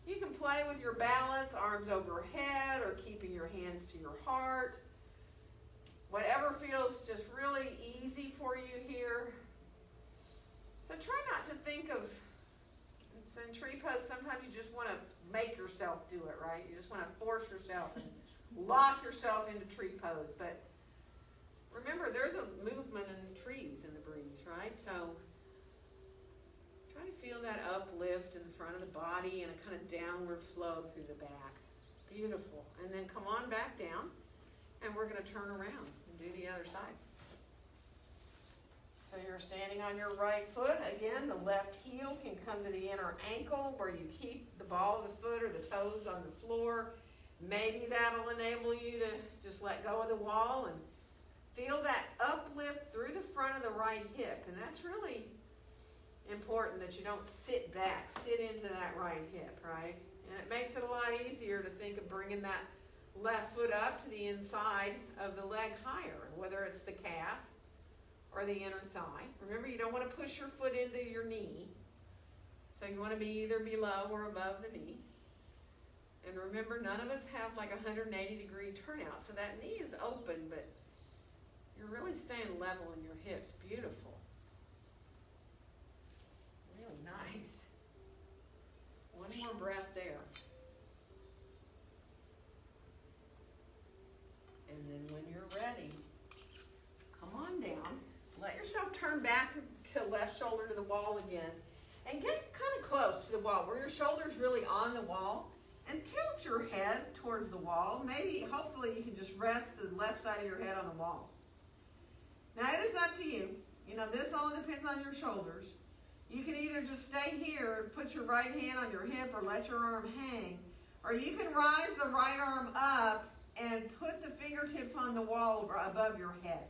You can play with your balance, arms overhead, or keeping your hands to your heart. Whatever feels just really easy for you here. So try not to think of it's in tree pose, sometimes you just want to make yourself do it, right? You just want to force yourself and lock yourself into tree pose. But remember, there's a movement in the trees in the breeze, right? So feel that uplift in the front of the body and a kind of downward flow through the back. Beautiful. And then come on back down, and we're going to turn around and do the other side. So you're standing on your right foot. Again, the left heel can come to the inner ankle where you keep the ball of the foot or the toes on the floor. Maybe that'll enable you to just let go of the wall and feel that uplift through the front of the right hip. And that's really important that you don't sit back, sit into that right hip, right? And it makes it a lot easier to think of bringing that left foot up to the inside of the leg higher, whether it's the calf or the inner thigh. Remember, you don't want to push your foot into your knee. So you want to be either below or above the knee. And remember, none of us have like a 180 degree turnout. So that knee is open, but you're really staying level in your hips. Beautiful. Nice. One more breath there. And then when you're ready, come on down. Let yourself turn back to left shoulder to the wall again. And get kind of close to the wall where your shoulder's really on the wall. And tilt your head towards the wall. Maybe, hopefully, you can just rest the left side of your head on the wall. Now, it is up to you. You know, this all depends on your shoulders. You can either just stay here and put your right hand on your hip or let your arm hang, or you can rise the right arm up and put the fingertips on the wall above your head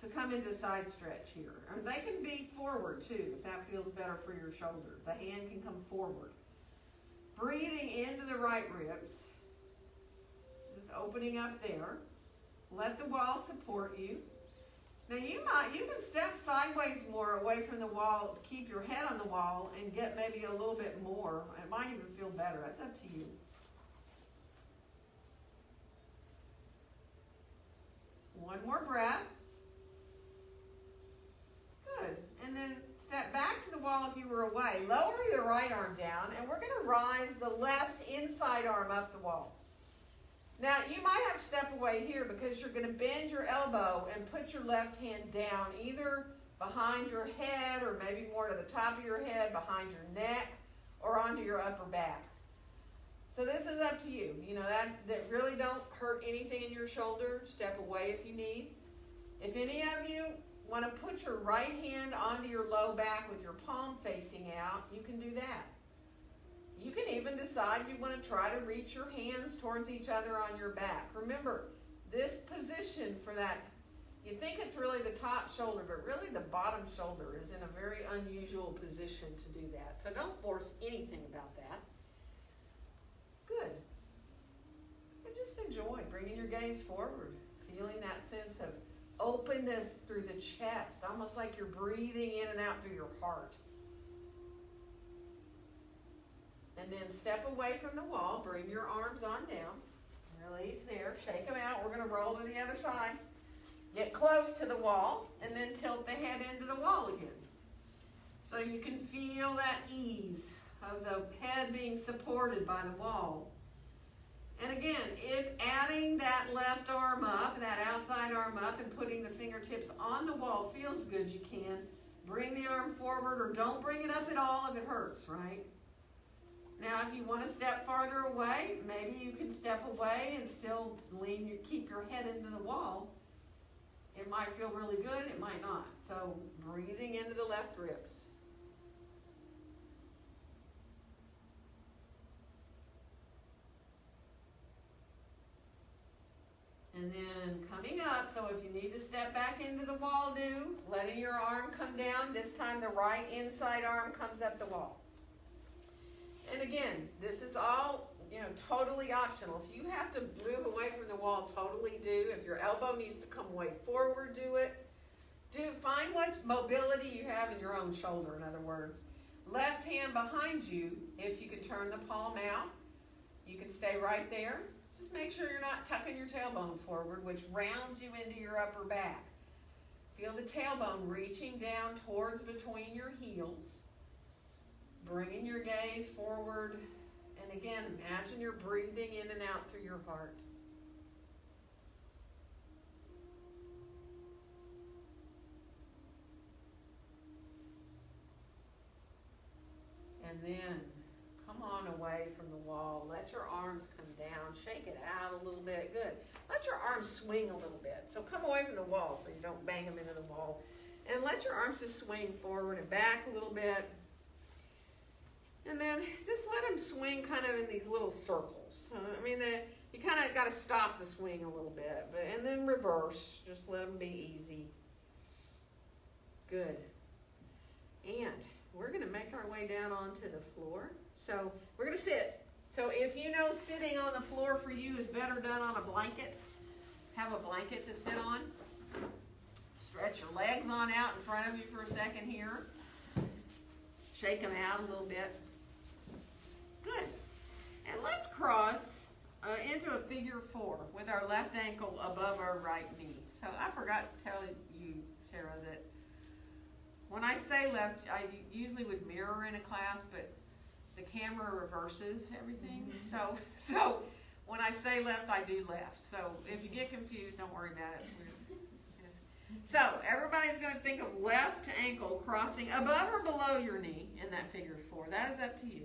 to come into side stretch here. Or they can be forward too, if that feels better for your shoulder. The hand can come forward. Breathing into the right ribs. Just opening up there. Let the wall support you. Now you might you can step sideways more away from the wall, keep your head on the wall, and get maybe a little bit more. It might even feel better. That's up to you. One more breath. Good. And then step back to the wall if you were away. Lower your right arm down, and we're going to rise the left inside arm up the wall. Now, you might have to step away here because you're going to bend your elbow and put your left hand down either behind your head or maybe more to the top of your head, behind your neck, or onto your upper back. So this is up to you. You know, that, that really don't hurt anything in your shoulder. Step away if you need. If any of you want to put your right hand onto your low back with your palm facing out, you can do that. You can even decide you want to try to reach your hands towards each other on your back. Remember, this position for that, you think it's really the top shoulder, but really the bottom shoulder is in a very unusual position to do that. So don't force anything about that. Good. And just enjoy bringing your gaze forward, feeling that sense of openness through the chest, almost like you're breathing in and out through your heart. And then step away from the wall, bring your arms on down. Release there, shake them out. We're going to roll to the other side. Get close to the wall, and then tilt the head into the wall again. So you can feel that ease of the head being supported by the wall. And again, if adding that left arm up, that outside arm up, and putting the fingertips on the wall feels good, you can. Bring the arm forward or don't bring it up at all if it hurts, right? Now, if you want to step farther away, maybe you can step away and still lean your, keep your head into the wall. It might feel really good, it might not. So, breathing into the left ribs. And then coming up, so if you need to step back into the wall, do. Letting your arm come down. This time the right inside arm comes up the wall. And again, this is all, you know, totally optional. If you have to move away from the wall, totally do. If your elbow needs to come way forward, do it. Do Find what mobility you have in your own shoulder, in other words. Left hand behind you, if you can turn the palm out, you can stay right there. Just make sure you're not tucking your tailbone forward, which rounds you into your upper back. Feel the tailbone reaching down towards between your heels. Bringing your gaze forward. And again, imagine you're breathing in and out through your heart. And then come on away from the wall. Let your arms come down. Shake it out a little bit. Good. Let your arms swing a little bit. So come away from the wall so you don't bang them into the wall. And let your arms just swing forward and back a little bit. And then just let them swing kind of in these little circles. Uh, I mean, you kind of got to stop the swing a little bit. but And then reverse. Just let them be easy. Good. And we're going to make our way down onto the floor. So we're going to sit. So if you know sitting on the floor for you is better done on a blanket, have a blanket to sit on. Stretch your legs on out in front of you for a second here. Shake them out a little bit. Good. And let's cross uh, into a figure four with our left ankle above our right knee. So I forgot to tell you, Sarah, that when I say left, I usually would mirror in a class, but the camera reverses everything. Mm-hmm. So, so when I say left, I do left. So if you get confused, don't worry about it. So everybody's going to think of left ankle crossing above or below your knee in that figure four. That is up to you.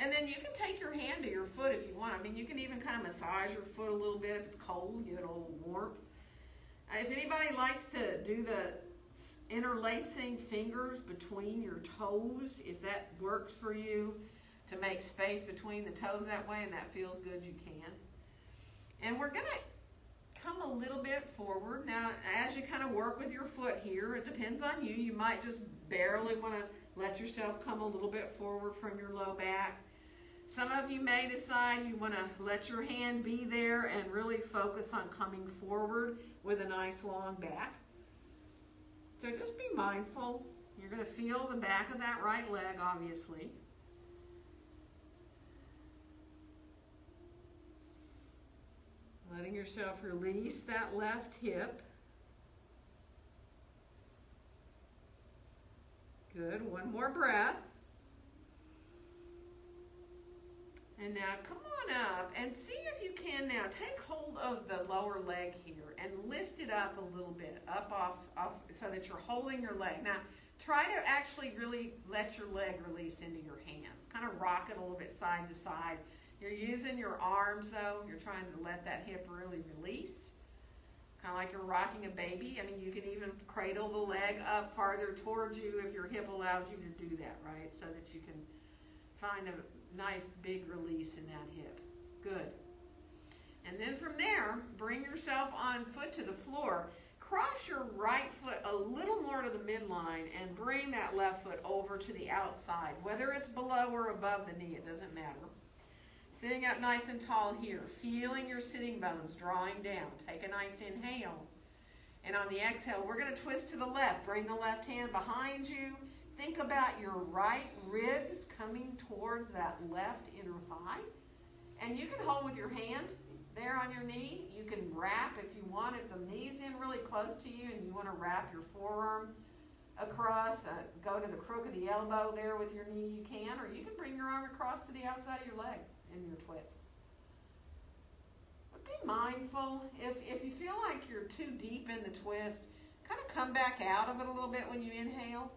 And then you can take your hand to your foot if you want. I mean, you can even kind of massage your foot a little bit if it's cold, give it a little warmth. Uh, if anybody likes to do the interlacing fingers between your toes, if that works for you to make space between the toes that way and that feels good, you can. And we're gonna come a little bit forward. Now, as you kind of work with your foot here, it depends on you. You might just barely want to let yourself come a little bit forward from your low back. Some of you may decide you want to let your hand be there and really focus on coming forward with a nice long back. So just be mindful. You're going to feel the back of that right leg, obviously. Letting yourself release that left hip. Good. One more breath. And now come on up and see if you can now take hold of the lower leg here and lift it up a little bit, up off, off so that you're holding your leg. Now try to actually really let your leg release into your hands. Kind of rock it a little bit side to side. You're using your arms though. You're trying to let that hip really release. Kind of like you're rocking a baby. I mean, you can even cradle the leg up farther towards you if your hip allows you to do that, right? So that you can find a nice big release in that hip. Good. And then from there, bring yourself on foot to the floor. Cross your right foot a little more to the midline and bring that left foot over to the outside. Whether it's below or above the knee, it doesn't matter. Sitting up nice and tall here, feeling your sitting bones drawing down. Take a nice inhale. And on the exhale, we're going to twist to the left. Bring the left hand behind you Think about your right ribs coming towards that left inner thigh. And you can hold with your hand there on your knee. You can wrap if you want. If the knee's in really close to you and you want to wrap your forearm across, uh, go to the crook of the elbow there with your knee, you can. Or you can bring your arm across to the outside of your leg in your twist. But be mindful. If, if you feel like you're too deep in the twist, kind of come back out of it a little bit when you inhale.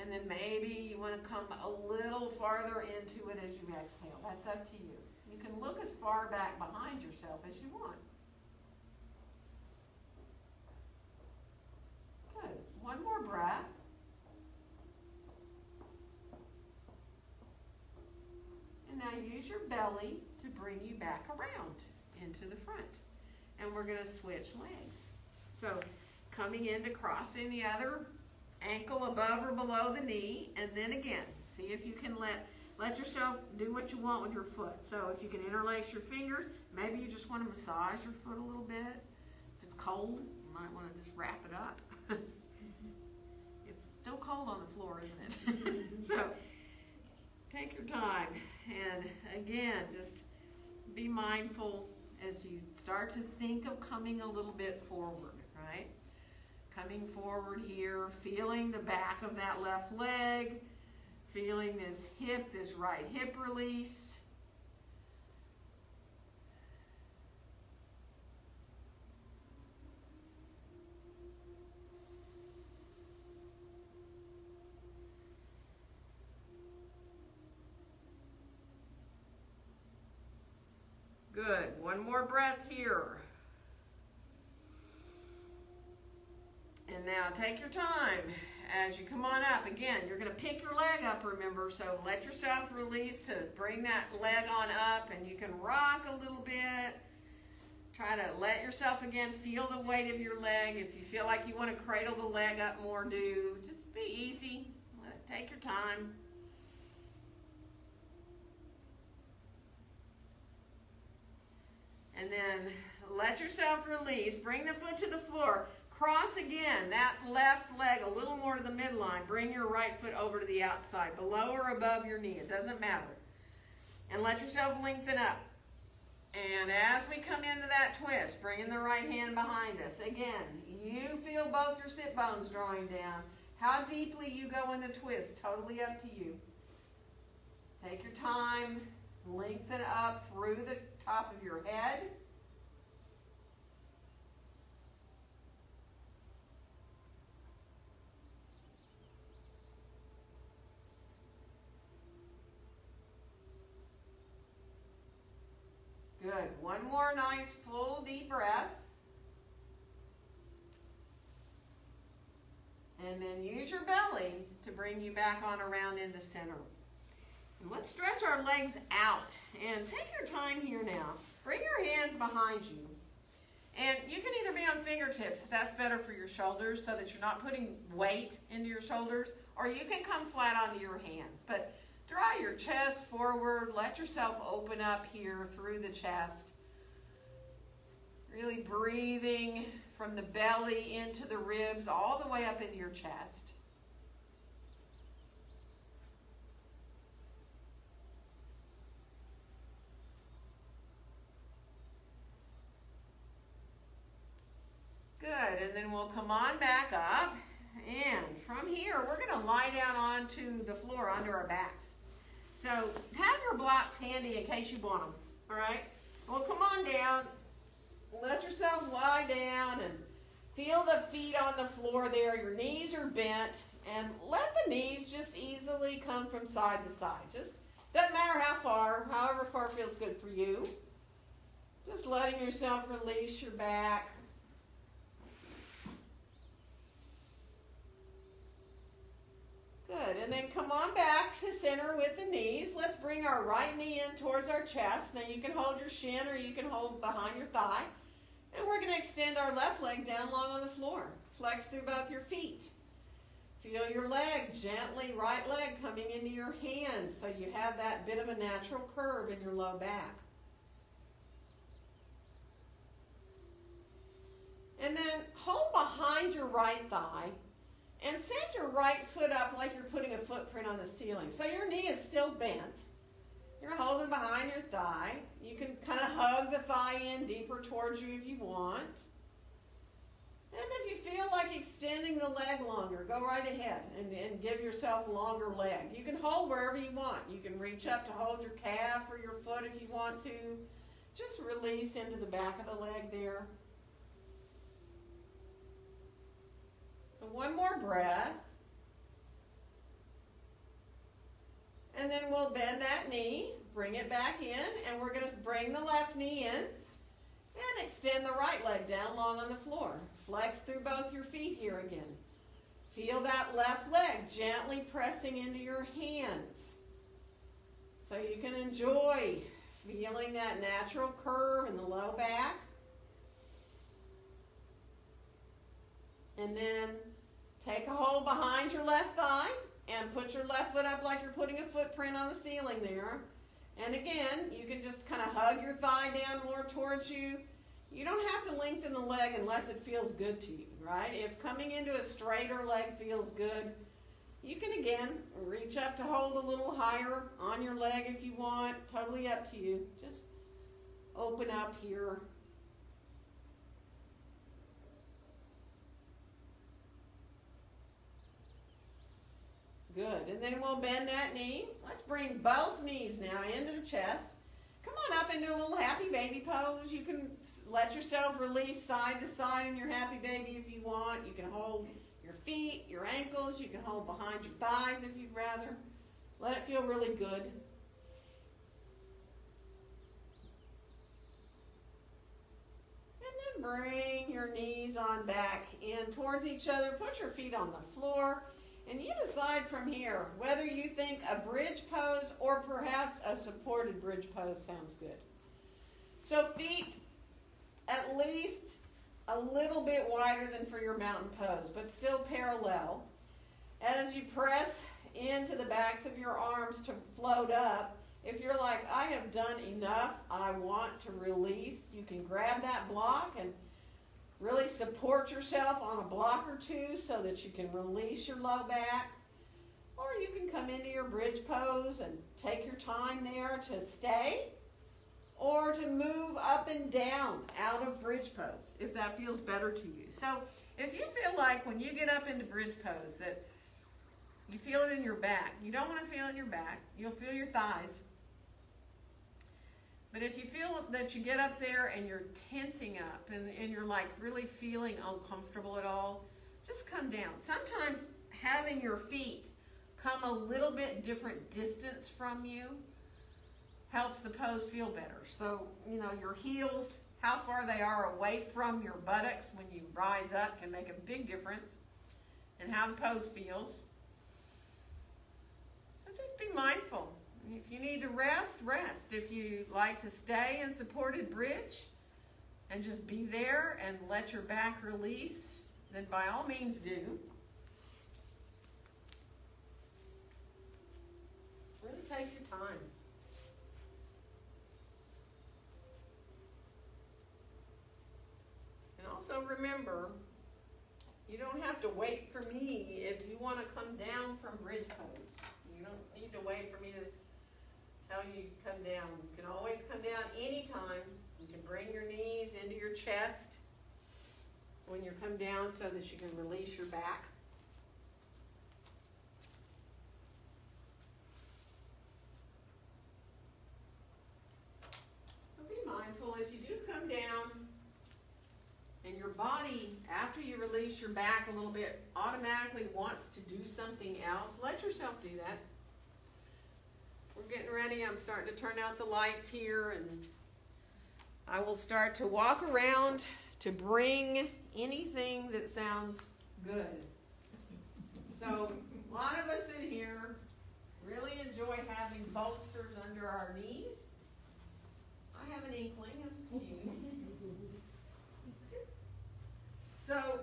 And then maybe you want to come a little farther into it as you exhale. That's up to you. You can look as far back behind yourself as you want. Good. One more breath. And now use your belly to bring you back around into the front. And we're going to switch legs. So coming into crossing the other ankle above or below the knee, and then again, see if you can let let yourself do what you want with your foot. So if you can interlace your fingers, maybe you just want to massage your foot a little bit. If it's cold, you might want to just wrap it up. it's still cold on the floor, isn't it? so take your time. And again, just be mindful as you start to think of coming a little bit forward, right? Coming forward here, feeling the back of that left leg, feeling this hip, this right hip release. Good. One more breath here. And now take your time as you come on up. Again, you're going to pick your leg up, remember, so let yourself release to bring that leg on up and you can rock a little bit. Try to let yourself again feel the weight of your leg. If you feel like you want to cradle the leg up more, do. Just be easy. let it Take your time. And then let yourself release. Bring the foot to the floor. Cross again, that left leg a little more to the midline. Bring your right foot over to the outside, below or above your knee. It doesn't matter. And let yourself lengthen up. And as we come into that twist, bringing the right hand behind us. Again, you feel both your sit bones drawing down. How deeply you go in the twist, totally up to you. Take your time, lengthen up through the top of your head. Good. One more nice full deep breath. And then use your belly to bring you back on around into center. And let's stretch our legs out. And take your time here now. Bring your hands behind you. And you can either be on fingertips, that's better for your shoulders so that you're not putting weight into your shoulders, or you can come flat onto your hands. But draw your chest forward. Let yourself open up here through the chest. Really breathing from the belly into the ribs, all the way up into your chest. Good, and then we'll come on back up. And from here, we're gonna lie down onto the floor under our backs. So have your blocks handy in case you want them, all right? Well, come on down, let yourself lie down and feel the feet on the floor there. Your knees are bent and let the knees just easily come from side to side. Just doesn't matter how far, however far feels good for you. Just letting yourself release your back. Good, and then come on back to center with the knees. Let's bring our right knee in towards our chest. Now you can hold your shin or you can hold behind your thigh. And we're going to extend our left leg down long on the floor. Flex through both your feet. Feel your leg gently, right leg coming into your hands so you have that bit of a natural curve in your low back. And then hold behind your right thigh and set your right foot up like you're putting a footprint on the ceiling. So your knee is still bent. You're holding behind your thigh. You can kind of hug the thigh in deeper towards you if you want. And if you feel like extending the leg longer, go right ahead and, and give yourself a longer leg. You can hold wherever you want. You can reach up to hold your calf or your foot if you want to. Just release into the back of the leg there. One more breath. And then we'll bend that knee, bring it back in, and we're going to bring the left knee in and extend the right leg down long on the floor. Flex through both your feet here again. Feel that left leg gently pressing into your hands. So you can enjoy feeling that natural curve in the low back. And then Take a hold behind your left thigh and put your left foot up like you're putting a footprint on the ceiling there. And again, you can just kind of hug your thigh down more towards you. You don't have to lengthen the leg unless it feels good to you, right? If coming into a straighter leg feels good, you can again reach up to hold a little higher on your leg if you want. Totally up to you. Just open up here Good. And then we'll bend that knee. Let's bring both knees now into the chest. Come on up into a little happy baby pose. You can let yourself release side to side in your happy baby if you want. You can hold your feet, your ankles. You can hold behind your thighs if you'd rather. Let it feel really good. And then bring your knees on back in towards each other. Put your feet on the floor. And you decide from here whether you think a bridge pose or perhaps a supported bridge pose sounds good. So feet at least a little bit wider than for your mountain pose, but still parallel. As you press into the backs of your arms to float up, if you're like, I have done enough, I want to release, you can grab that block and Really support yourself on a block or two so that you can release your low back. Or you can come into your bridge pose and take your time there to stay or to move up and down out of bridge pose if that feels better to you. So if you feel like when you get up into bridge pose that you feel it in your back, you don't want to feel it in your back, you'll feel your thighs, but if you feel that you get up there and you're tensing up and, and you're like really feeling uncomfortable at all, just come down. Sometimes having your feet come a little bit different distance from you helps the pose feel better. So, you know, your heels, how far they are away from your buttocks when you rise up can make a big difference. in how the pose feels. So just be mindful. If you need to rest, rest. If you like to stay in supported bridge and just be there and let your back release, then by all means do. Really take your time. And also remember, you don't have to wait for me if you want to come down from bridge pose. You don't need to wait for me to tell you come down. You can always come down anytime. You can bring your knees into your chest when you come down so that you can release your back. So be mindful if you do come down and your body, after you release your back a little bit, automatically wants to do something else, let yourself do that. We're getting ready. I'm starting to turn out the lights here and I will start to walk around to bring anything that sounds good. So, a lot of us in here really enjoy having bolsters under our knees. I have an inkling of you. So,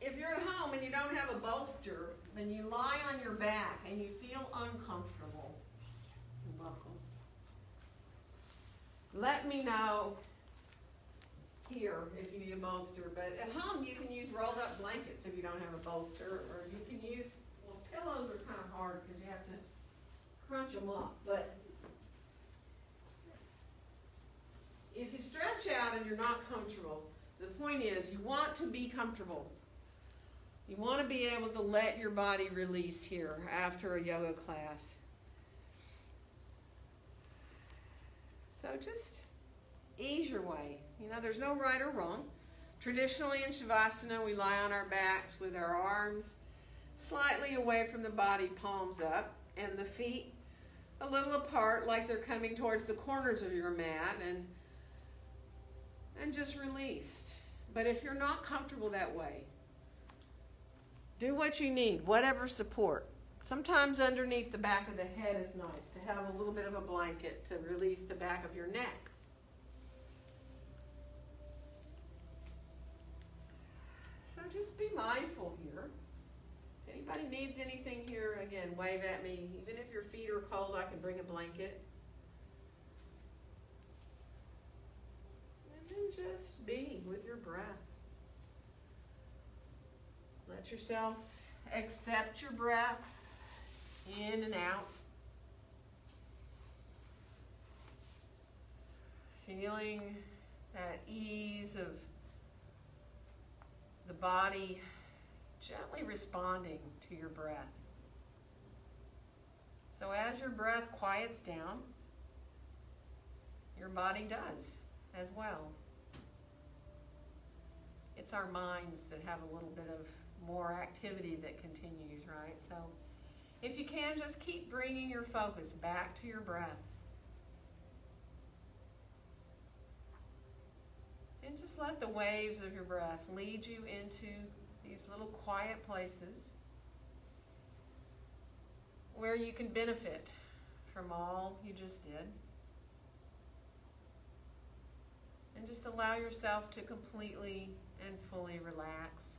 if you're at home and you don't have a bolster, then you lie on your back and you feel uncomfortable. You're welcome. Let me know here if you need a bolster. But at home, you can use rolled up blankets if you don't have a bolster, or you can use, well, pillows are kind of hard because you have to crunch them up. But if you stretch out and you're not comfortable, the point is, you want to be comfortable. You want to be able to let your body release here after a yoga class. So just ease your way. You know, there's no right or wrong. Traditionally in Shavasana, we lie on our backs with our arms slightly away from the body, palms up, and the feet a little apart like they're coming towards the corners of your mat and and just released. But if you're not comfortable that way, do what you need, whatever support. Sometimes underneath the back of the head is nice have a little bit of a blanket to release the back of your neck. So just be mindful here. If anybody needs anything here, again, wave at me. Even if your feet are cold, I can bring a blanket. And then just be with your breath. Let yourself accept your breaths in and out. Feeling that ease of the body gently responding to your breath. So as your breath quiets down, your body does as well it's our minds that have a little bit of more activity that continues, right? So if you can, just keep bringing your focus back to your breath. And just let the waves of your breath lead you into these little quiet places where you can benefit from all you just did. And just allow yourself to completely and fully relax.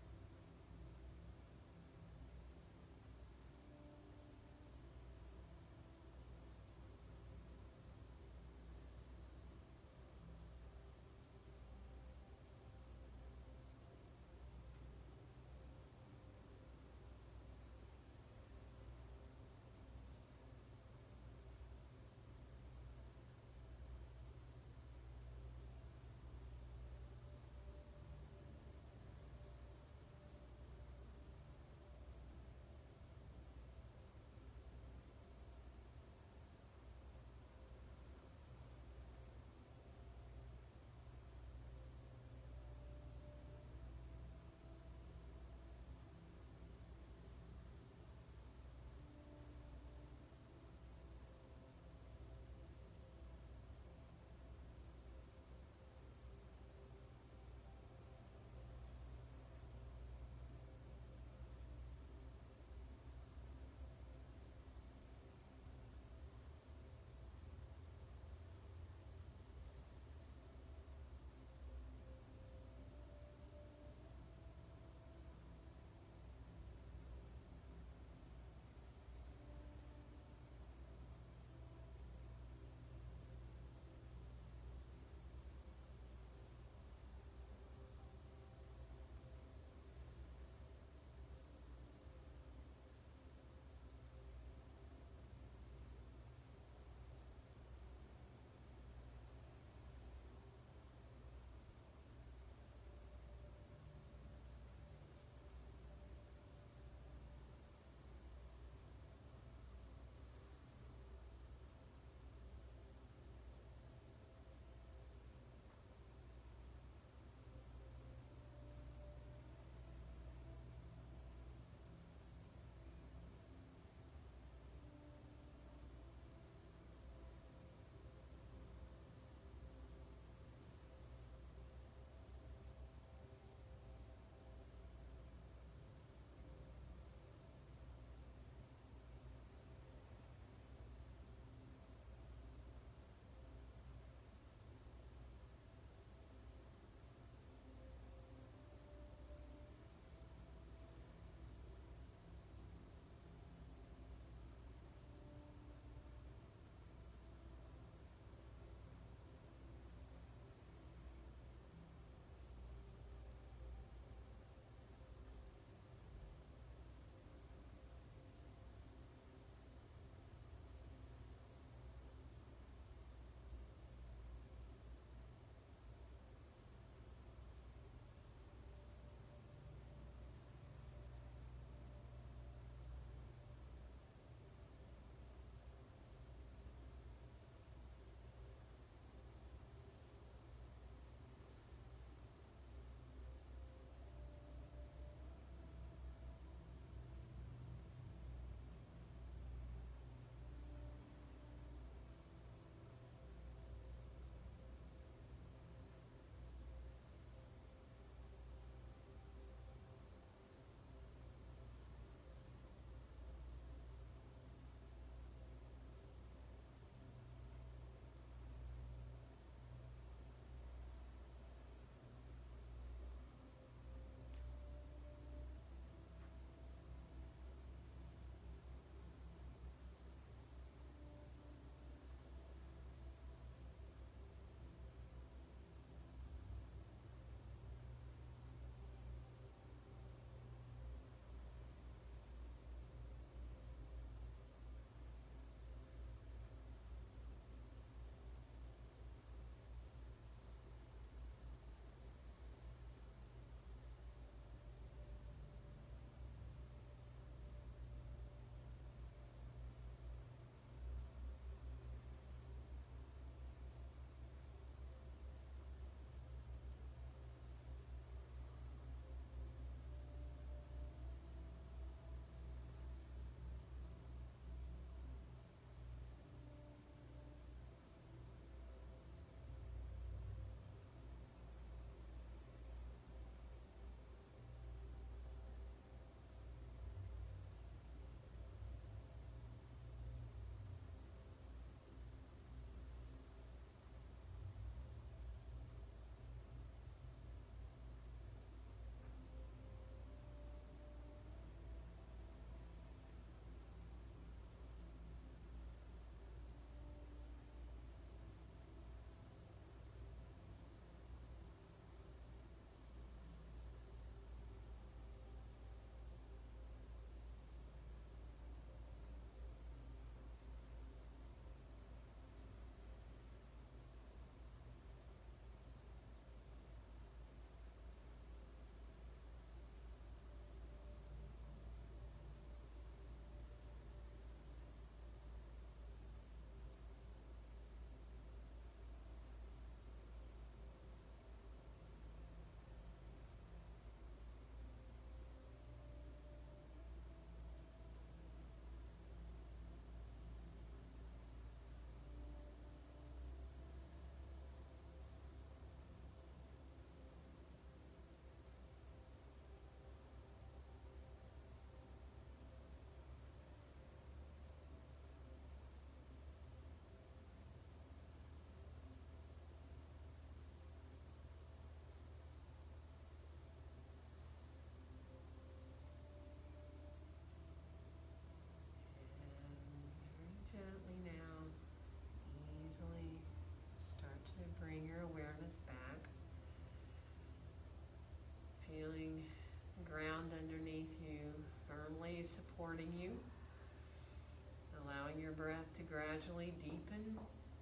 Gradually deepen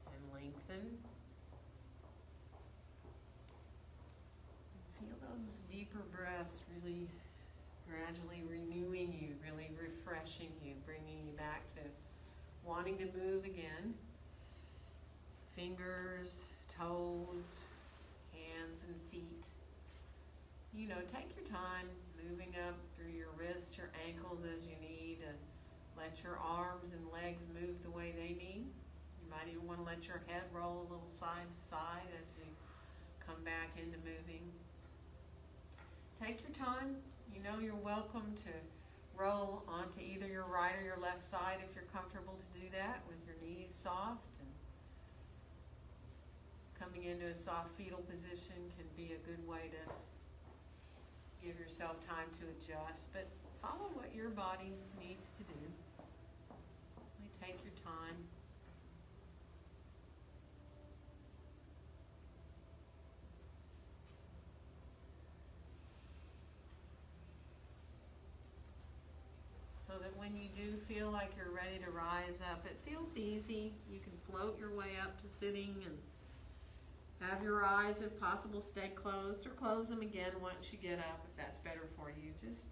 and lengthen. Feel those deeper breaths really gradually renewing you, really refreshing you, bringing you back to wanting to move again. Fingers, toes, hands and feet. You know, take your time moving up through your wrists, your ankles as you need, and let your arms and legs move the way they need. You might even want to let your head roll a little side to side as you come back into moving. Take your time. You know you're welcome to roll onto either your right or your left side if you're comfortable to do that with your knees soft and coming into a soft fetal position can be a good way to give yourself time to adjust, but follow what your body needs to do. Take your time. So that when you do feel like you're ready to rise up, it feels easy. You can float your way up to sitting and have your eyes, if possible, stay closed or close them again once you get up if that's better for you. Just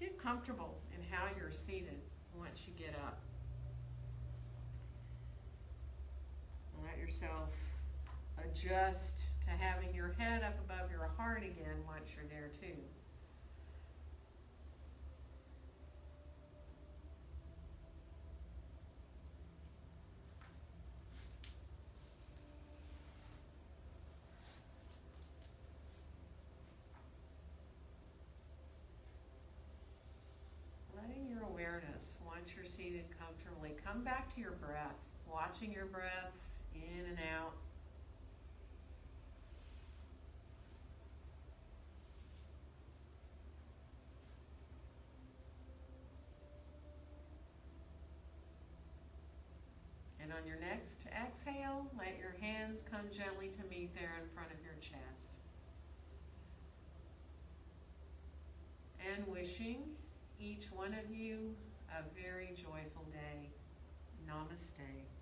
get comfortable in how you're seated once you get up. Let yourself adjust to having your head up above your heart again once you're there too. Awareness, once you're seated comfortably, come back to your breath, watching your breaths in and out. And on your next exhale, let your hands come gently to meet there in front of your chest. And wishing each one of you a very joyful day. Namaste.